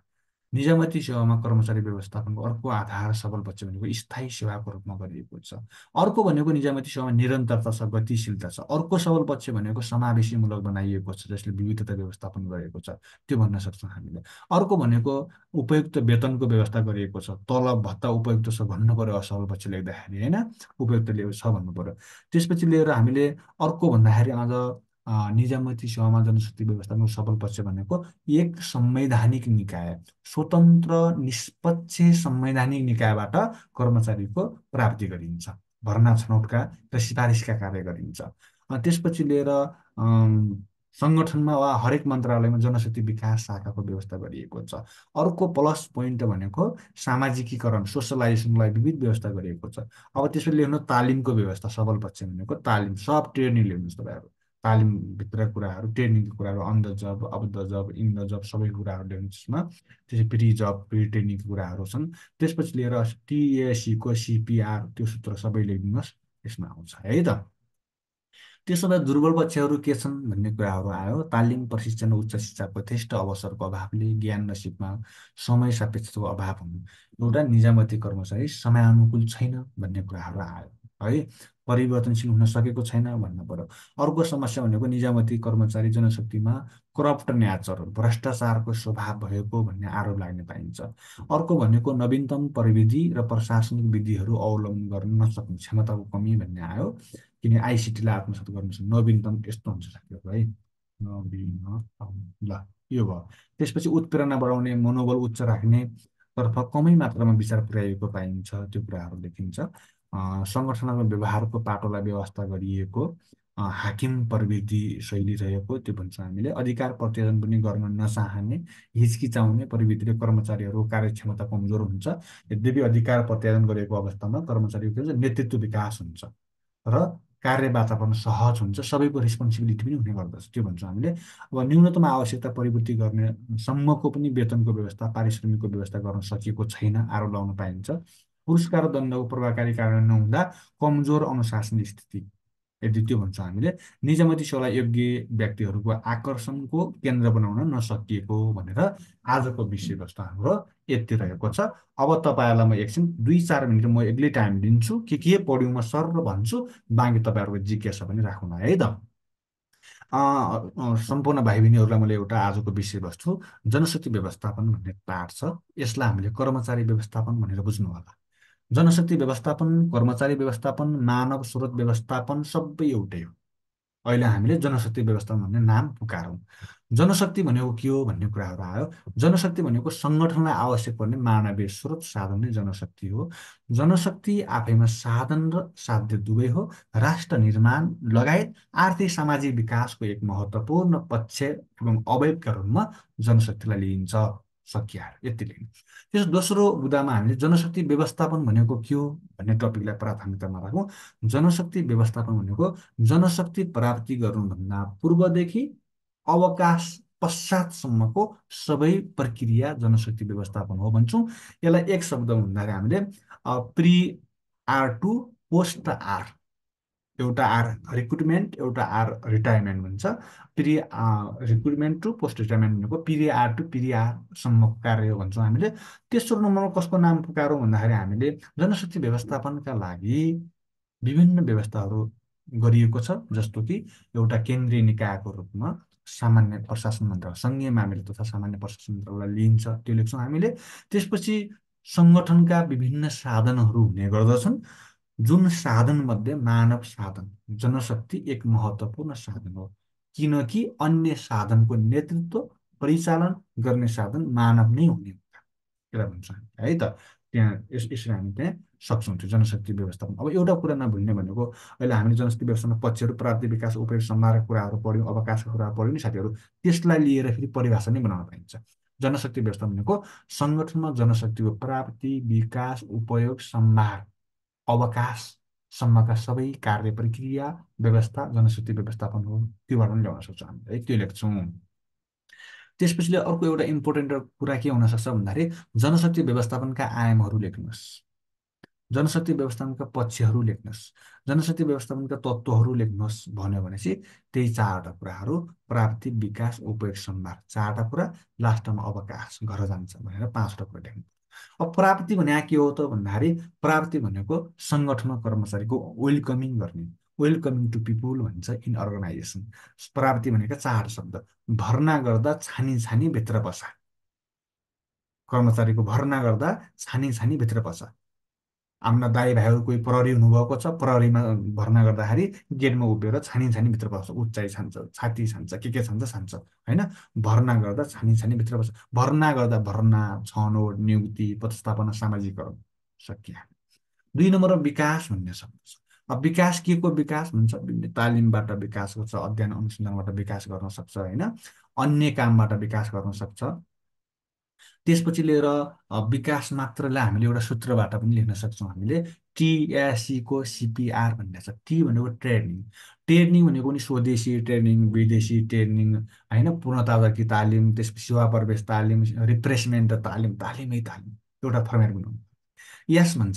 Speaker 1: निजामती सेवामा कर्मचारी व्यवस्थापनको अर्को आधार सबल पक्ष भनेको स्थायी सेवाको रूपमा गरिएको छ। अर्को भनेको निजामती सेवामा निरन्तरता छ गतिशीलता छ। अर्को सबल पक्ष भनेको समावेशीमूलक बनाइएको छ जसले विविधता व्यवस्थापन गरेको छ। त्यो भन्न सक्छौँ हामीले। अर्को भनेको उपयुक्त वेतनको व्यवस्था गरिएको छ। तलब भत्ता उपयुक्त छ भन्नु पऱ्यो असबल पक्ष लेख्दाखेरि होइन? उपयुक्त छ भन्नु पऱ्यो त्यसपछि लिएर हामीले अर्को भन्दाखेरि अझ निजामती सेवामा जनशक्ति व्यवस्थापन सफल पक्ष भनेको एक संवैधानिक निकाय स्वतन्त्र निष्पक्ष संवैधानिक निकायबाट कर्मचारीको प्राप्ति गरिन्छ भर्ना छनौटका र सिफारिसका कार्य गरिन्छ त्यसपछि लिएर सङ्गठनमा वा हरेक मन्त्रालयमा जनशक्ति विकास शाखाको व्यवस्था गरिएको छ अर्को प्लस पोइन्ट भनेको सामाजिकीकरण सोसलाइजेसनलाई विविध व्यवस्था गरिएको छ अब त्यसरी लेख्नु तालिमको व्यवस्था सबल पक्ष भनेको तालिम सब ट्रेनिङ लिनुहोस् तपाईँहरू तालिमभित्र कुराहरू ट्रेनिङको कुराहरू on the job off the job in the job सबै कुराहरू ल्याउनु त्यसमा। त्यसपछि प्रि जब प्रि ट्रेनिङको कुराहरू छन्। त्यसपछि लिएर टिएससीको सिपिआर त्यो सूत्र सबै लेखिदिनुहोस् यसमा आउँछ है त। त्यसो भए दुर्बल पक्षहरू के छन् भन्ने कुराहरू आयो। तालिम प्रशिक्षण उच्च शिक्षाको यथेष्ट अवसरको अभावले ज्ञान नसिबमा समय सापेक्षको अभाव हुनु। एउटा निजामती कर्मचारी समयानुकूल छैन भन्ने कुराहरू आयो। है परिवर्तनशील हुन सकेको छैन भन्नु पर्यो अर्को समस्या भनेको निजामती कर्मचारी जनशक्तिमा करप्ट नेचर भ्रष्टाचारको स्वभाव भएको भन्ने आरोप लाग्ने पाइन्छ। अर्को भनेको नवीनतम प्रविधि र प्रशासनिक विधिहरू अवलम्बन गर्न नसक्ने क्षमताको कमी भन्ने आयो। किन आइसिटीलाई आत्मसात गर्नु नवीनतम यस्तो हुन्छ साथीहरू है। ल यो भयो। त्यसपछि उत्प्रेरणा बढाउने मनोबल उच्च राख्ने तर्फ कमै मात्रामा विचार पुर्याइएको पाइन्छ त्यो कुराहरू देखिन्छ। सङ्गठनको व्यवहारको पाटोलाई व्यवस्था गरिएको हाकिम प्रविधि शैली रहेको त्यो भन्छौँ हामीले। अधिकार प्रत्यार्जन पनि गर्न नचाहने हिचकिचाउने प्रविधिले कर्मचारीहरूको कार्यक्षमता कमजोर हुन्छ। यद्यपि अधिकार प्रत्यार्जन गरेको अवस्थामा कर्मचारीको नेतृत्व विकास हुन्छ र कार्य वातावरण सहज हुन्छ सबैको रेस्पोन्सिबिलिटी पनि हुने गर्दछ। त्यो भन्छौँ हामीले। अब न्यूनतम आवश्यकता परिपूर्ति गर्ने सम्मको पनि वेतनको व्यवस्था पारिश्रमिकको व्यवस्था गर्न सकिएको छैन आरोप लगाउन पाइन्छ। पुरस्कार दण्डको प्रभावकारी कारण नहुँदा कमजोर अनुशासन स्थिति। यदि त्यो भन्छौँ हामीले निजामती सेवालाई योग्य व्यक्तिहरूको आकर्षणको केन्द्र बनाउन नसकिएको भनेर आजको विषयवस्तु हाम्रो यति रहेको छ। अब तपाईँहरूलाई म एकछिन दुई चार मिनट म एक्लै टाइम दिन्छु के के पढ्यौँ म सर भन्छु बाँकी तपाईँहरूको जिज्ञासा पनि राखौँ है त। सम्पूर्ण भाइ बहिनीहरूलाई मैले एउटा आजको विषयवस्तु जनशक्ति व्यवस्थापन भन्ने पाठ छ यसलाई हामीले कर्मचारी व्यवस्थापन भनेर बुझ्नु होला। जनशक्ति व्यवस्थापन कर्मचारी व्यवस्थापन मानव स्रोत व्यवस्थापन सबै एउटै हो। अहिले हामीले जनशक्ति व्यवस्थापन भन्ने नाम पुकारौँ। जनशक्ति भनेको के हो भन्ने कुराहरू आयो। जनशक्ति भनेको सङ्गठनलाई आवश्यक पर्ने मानवीय स्रोत साधन नै जनशक्ति हो। जनशक्ति आफैमा साधन र साध्य दुवै हो। राष्ट्र निर्माण लगायत आर्थिक सामाजिक विकासको एक महत्त्वपूर्ण पक्ष एवं अवयवका रूपमा जनशक्तिलाई लिइन्छ। सकिहाल्यो। यति लिनु। त्यस दोस्रो बुदामा हामीले जनशक्ति व्यवस्थापन भनेको के हो भन्ने टपिकलाई प्राथमिकतामा राखौँ। जनशक्ति व्यवस्थापन भनेको जनशक्ति प्राप्ति गर्नुभन्दा पूर्वदेखि अवकाश पश्चातसम्मको सबै प्रक्रिया जनशक्ति व्यवस्थापन हो भन्छौँ। यसलाई एक शब्द भन्दाखेरि हामीले pre R to post R. एउटा आर रिक्रुटमेन्ट एउटा आर रिटायरमेन्ट भन्छ pre recruitment to post retirement भनेको पिरि आर टु पिरि आरसम्मको कार्य भन्छौँ हामीले। तेस्रो नम्बरमा कसको नाम पुकारौँ भन्दाखेरि हामीले जनशक्ति व्यवस्थापनका लागि विभिन्न व्यवस्थाहरू गरिएको छ जस्तो कि एउटा केन्द्रीय निकायको रूपमा सामान्य प्रशासन मन्त्रालय सङ्घीय मामिला तथा सामान्य प्रशासन मन्त्रालय लिइन्छ त्यो लेख्छौँ हामीले। त्यसपछि सङ्गठनका विभिन्न साधनहरू हुने गर्दछन्। जुन साधनमध्ये मानव साधन जनशक्ति एक महत्त्वपूर्ण साधन हो। किनकि अन्य साधनको नेतृत्व परिचालन गर्ने साधन मानव नै हुने हुन्छ। भन्छ है त? त्यहाँ यस यसरी हामी त्यहाँ सक्छौँ त्यो जनशक्ति व्यवस्थापन। अब एउटा कुरा नभुल्ने भनेको अहिले हामीले जनशक्ति व्यवस्थापन पक्षहरू प्राप्ति विकास उपयोग सम्भारक कुराहरू पढ्यौँ अवकाशका कुराहरू पढ्यौँ नि साथीहरू त्यसलाई लिएर फेरि परिभाषा नै बनाउन पाइन्छ। जनशक्ति व्यवस्थापन भनेको सङ्गठनमा जनशक्तिको प्राप्ति विकास उपयोग सम्भार। अवकाशसम्मका सबै कार्य प्रक्रिया व्यवस्था जनशक्ति व्यवस्थापन हो। त्योबाट पनि ल्याउन सक्छौँ हामीले। है त्यो लेख्छौँ। त्यसपछि अर्को एउटा इम्पोर्टेन्ट कुरा के हुनसक्छ भन्दाखेरि जनशक्ति व्यवस्थापनका आयामहरू लेख्नुहोस्। जनशक्ति व्यवस्थापनका पक्षहरू लेख्नुहोस्। जनशक्ति व्यवस्थापनका तत्त्वहरू लेख्नुहोस् भन्यो भनेपछि त्यही चारवटा कुराहरू प्राप्ति विकास उपयोग सम्भार चारवटा कुरा लास्टमा अवकाश घर जान्छ भनेर पाँचवटा कुरा लेख्नु। अब प्राप्ति भने के हो त भन्दाखेरि प्राप्ति भनेको सङ्गठनमा कर्मचारीको वेलकमिङ गर्ने। वेलकमिङ टु पिपुल भन्छ इन अर्गनाइजेसन प्राप्ति भनेको चार शब्द। भर्ना गर्दा छानी छानी भित्र पसा कर्मचारीको भर्ना गर्दा छानी छानी भित्र पसा आफ्ना दाई भाइहरू कोही प्रहरी हुनुभएको छ प्रहरीमा भर्ना गर्दाखेरि गेटमा उभिएर छानी छानी भित्र पस्छ उचाइ छान्छ छाती छान्छ के के छान्छ छान्छ होइन? भर्ना गर्दा छानी छानी भित्र बस्छ। भर्ना गर्दा भर्ना छनौट नियुक्ति प्रतिस्थापना सामाजिकरण सकिया। दुई नम्बरमा विकास भन्ने शब्द छ। अब विकास के को विकास हुन्छ? तालिमबाट विकास गर्छ अध्ययन अनुसन्धानबाट विकास गर्न सक्छ होइन? अन्य कामबाट विकास गर्न सक्छ। त्यसपछि लिएर विकास मात्रलाई हामीले एउटा सूत्रबाट पनि लेख्न सक्छौँ हामीले टिएससीको सिपिआर भन्ने छ। टी भनेको ट्रेनिङ। ट्रेनिङ भनेको पनि स्वदेशी ट्रेनिङ विदेशी ट्रेनिङ होइन? पूर्णतावकी तालिम त्यसपछि सेवा प्रवेश तालिम रिप्रेसमेन्ट तालिम तालिमै तालिम। एउटा फर्मेट बनाउनु। यस भन्छ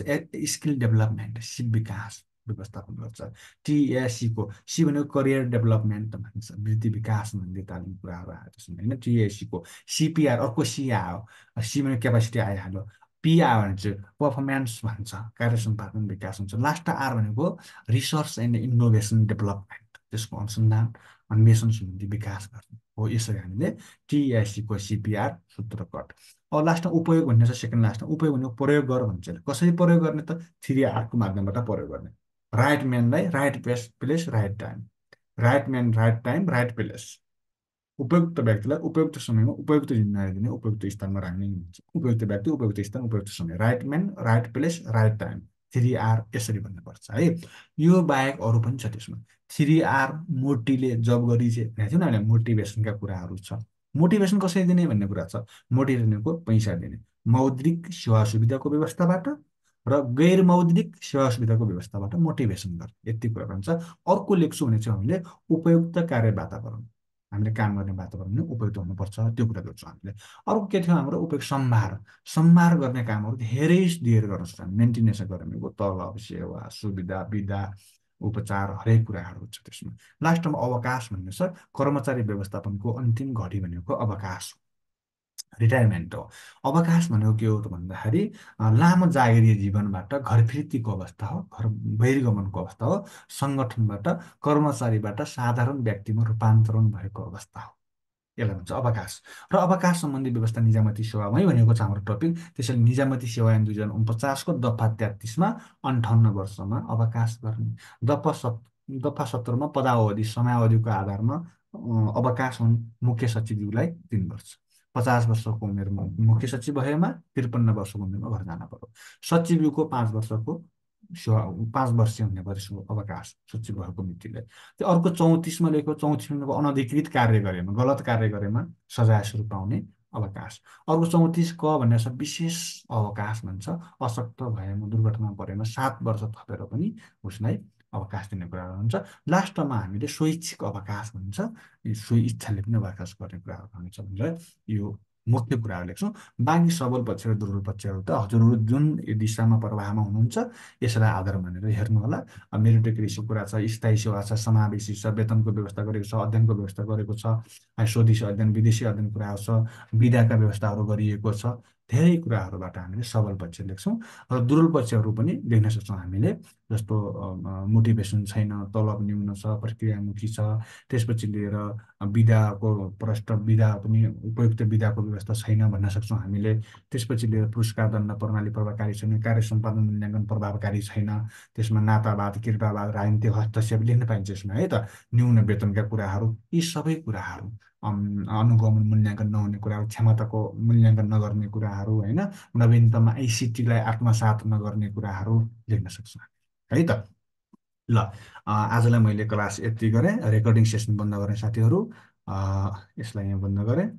Speaker 1: स्किल डेभलपमेन्ट सिप विकास। व्यवस्थापन गर्छ टिएससीको सी भनेको करियर डेभलपमेन्ट भन्छ। वृद्धि विकास भन्ने तालिम कुराहरू आयो त्यसमा होइन? टिएससीको सिपिआर अर्को सी आयो सी भने क्यापासिटी आइहाल्यो। पिआर भने चाहिँ पर्फर्मेन्स भन्छ कार्य सम्पादन विकास हुन्छ। लास्ट आर भनेको रिसर्च एन्ड इनोभेसन डेभलपमेन्ट त्यसको अनुसन्धान अन्वेषण सम्बन्धी विकास गर्ने हो। यसरी हामीले टिएससीको सिपिआर सूत्र कट। अब लास्टमा उपयोग भन्ने छ सेकेन्ड लास्टमा उपयोग भनेको प्रयोग गर भन्छ। कसरी प्रयोग गर्ने त? थ्री आरको माध्यमबाट प्रयोग गर्ने। Right म्यानलाई right place place right time right man right time right place उपयुक्त व्यक्तिलाई उपयुक्त समयमा उपयुक्त जिम्मेवारी दिने उपयुक्त स्थानमा राख्ने उपयुक्त व्यक्ति उपयुक्त स्थान उपयुक्त समय। Right man right place right time three R यसरी भन्नुपर्छ है। यो बाहेक अरू पनि छ त्यसमा। थ्री आर मोटीले जब गरी चाहिँ भनेको थियौँ न मोटिभेसनका कुराहरू छ। मोटिभेसन कसरी दिने भन्ने कुरा छ? मोटिभेसनको पैसा दिने। मौद्रिक सेवा सुविधाको व्यवस्थाबाट र गैर मौद्रिक सेवा सुविधाको व्यवस्थाबाट मोटिभेसन गर्ने यति कुरा रहन्छ अर्को लेख्छु भने चाहिँ हामीले उपयुक्त कार्य वातावरण। हामीले काम गर्ने वातावरण पनि उपयुक्त हुनुपर्छ त्यो कुरा गर्छौँ हामीले। अर्को के थियो हाम्रो उपयोग सम्भार। सम्भार गर्ने कामहरू धेरै दिएर गर्न सक्छ मेन्टेनेन्स गर्ने तलब सेवा सुविधा विधा उपचार हरेक कुराहरू छ त्यसमा। लास्टमा अवकाश भन्ने छ। कर्मचारी व्यवस्थापनको अन्तिम घडी भनेको अवकाश हो। रिटायरमेन्ट हो। अवकाश भनेको के हो त भन्दाखेरि लामो जागिरी जीवनबाट घर फिर्तीको अवस्था हो घर बहिर्गमनको अवस्था हो सङ्गठनबाट कर्मचारीबाट साधारण व्यक्तिमा रूपान्तरण भएको अवस्था हो। यसलाई भन्छ अवकाश। र अवकाश सम्बन्धी व्यवस्था निजामती सेवामै भनेको छ हाम्रो टपिक। त्यसैले निजामती सेवा दुई हजार उनपचासको दफा तेत्तिसमा अन्ठाउन्न वर्षमा अवकाश गर्ने। दफा सत् दफा सत्रमा पदावधि समयावधिको आधारमा अवकाश हुन् मुख्य सचिवज्यूलाई तिन वर्ष पचास वर्षको उमेरमा मुख्य सचिव भएमा त्रिपन्न वर्षको उमेरमा घर जान पर्यो सचिवको पाँच वर्षको सेवा पाँच वर्षीय हुने वर्षको अवकाश सचिव भएको मितिले। त्यो अर्को चौतिसमा लेखेको चौतिसमा अनधिकृत कार्य गरेमा गलत कार्य गरेमा सजाय स्वरूप पाउने अवकाश। अर्को चौतिस क भन्ने छ विशेष अवकाश भन्छ। अशक्त भएमा दुर्घटना परेमा सात वर्ष थपेर पनि उसलाई अवकाश दिने कुराहरू हुन्छ। लास्टमा हामीले स्वैच्छिक अवकाश भन्छ स्व इच्छाले पनि अवकाश गर्ने कुराहरू हुन्छ भनेर यो मुख्य कुराहरू लेख्छौँ। बाँकी सबल पक्ष र दुर्बल पक्षहरू त हजुरहरू जुन दिशामा प्रवाहमा हुनुहुन्छ यसलाई आधार मानेर हेर्नु होला मेरिटोक्रेसीको कुरा छ स्थायी सेवा छ समावेशी छ वेतनको व्यवस्था गरेको छ अध्ययनको व्यवस्था गरेको छ स्वदेशी अध्ययन विदेशी अध्ययन कुराहरू छ विधाका व्यवस्थाहरू गरिएको छ। धेरै कुराहरूबाट हामीले सबल पक्ष लेख्छौँ र दुर्बल पक्षहरू पनि लेख्न सक्छौँ हामीले। जस्तो मोटिभेसन छैन तलब न्यून छ प्रक्रियामुखी छ त्यसपछि लिएर विधाको प्रष्ट विधा पनि उपयुक्त विधाको व्यवस्था छैन भन्न सक्छौँ हामीले। त्यसपछि लिएर पुरस्कार दण्ड प्रणाली प्रभावकारी छैन कार्य सम्पादन मूल्याङ्कन प्रभावकारी छैन त्यसमा नातावाद कृपावाद राजनीतिक हस्तक्षेप लेख्न पाइन्छ यसमा है त? न्यून वेतनका कुराहरू यी सबै कुराहरू अनुगमन मूल्याङ्कन नहुने कुराहरू क्षमताको मूल्याङ्कन नगर्ने कुराहरू होइन? नवीनतम आइसिटीलाई आत्मसात नगर्ने कुराहरू लेख्न सक्छौँ है त? ल आजलाई मैले क्लास यति गरेँ। रेकर्डिङ सेसन बन्द गरेँ साथीहरू। यसलाई यहाँ बन्द गरेँ।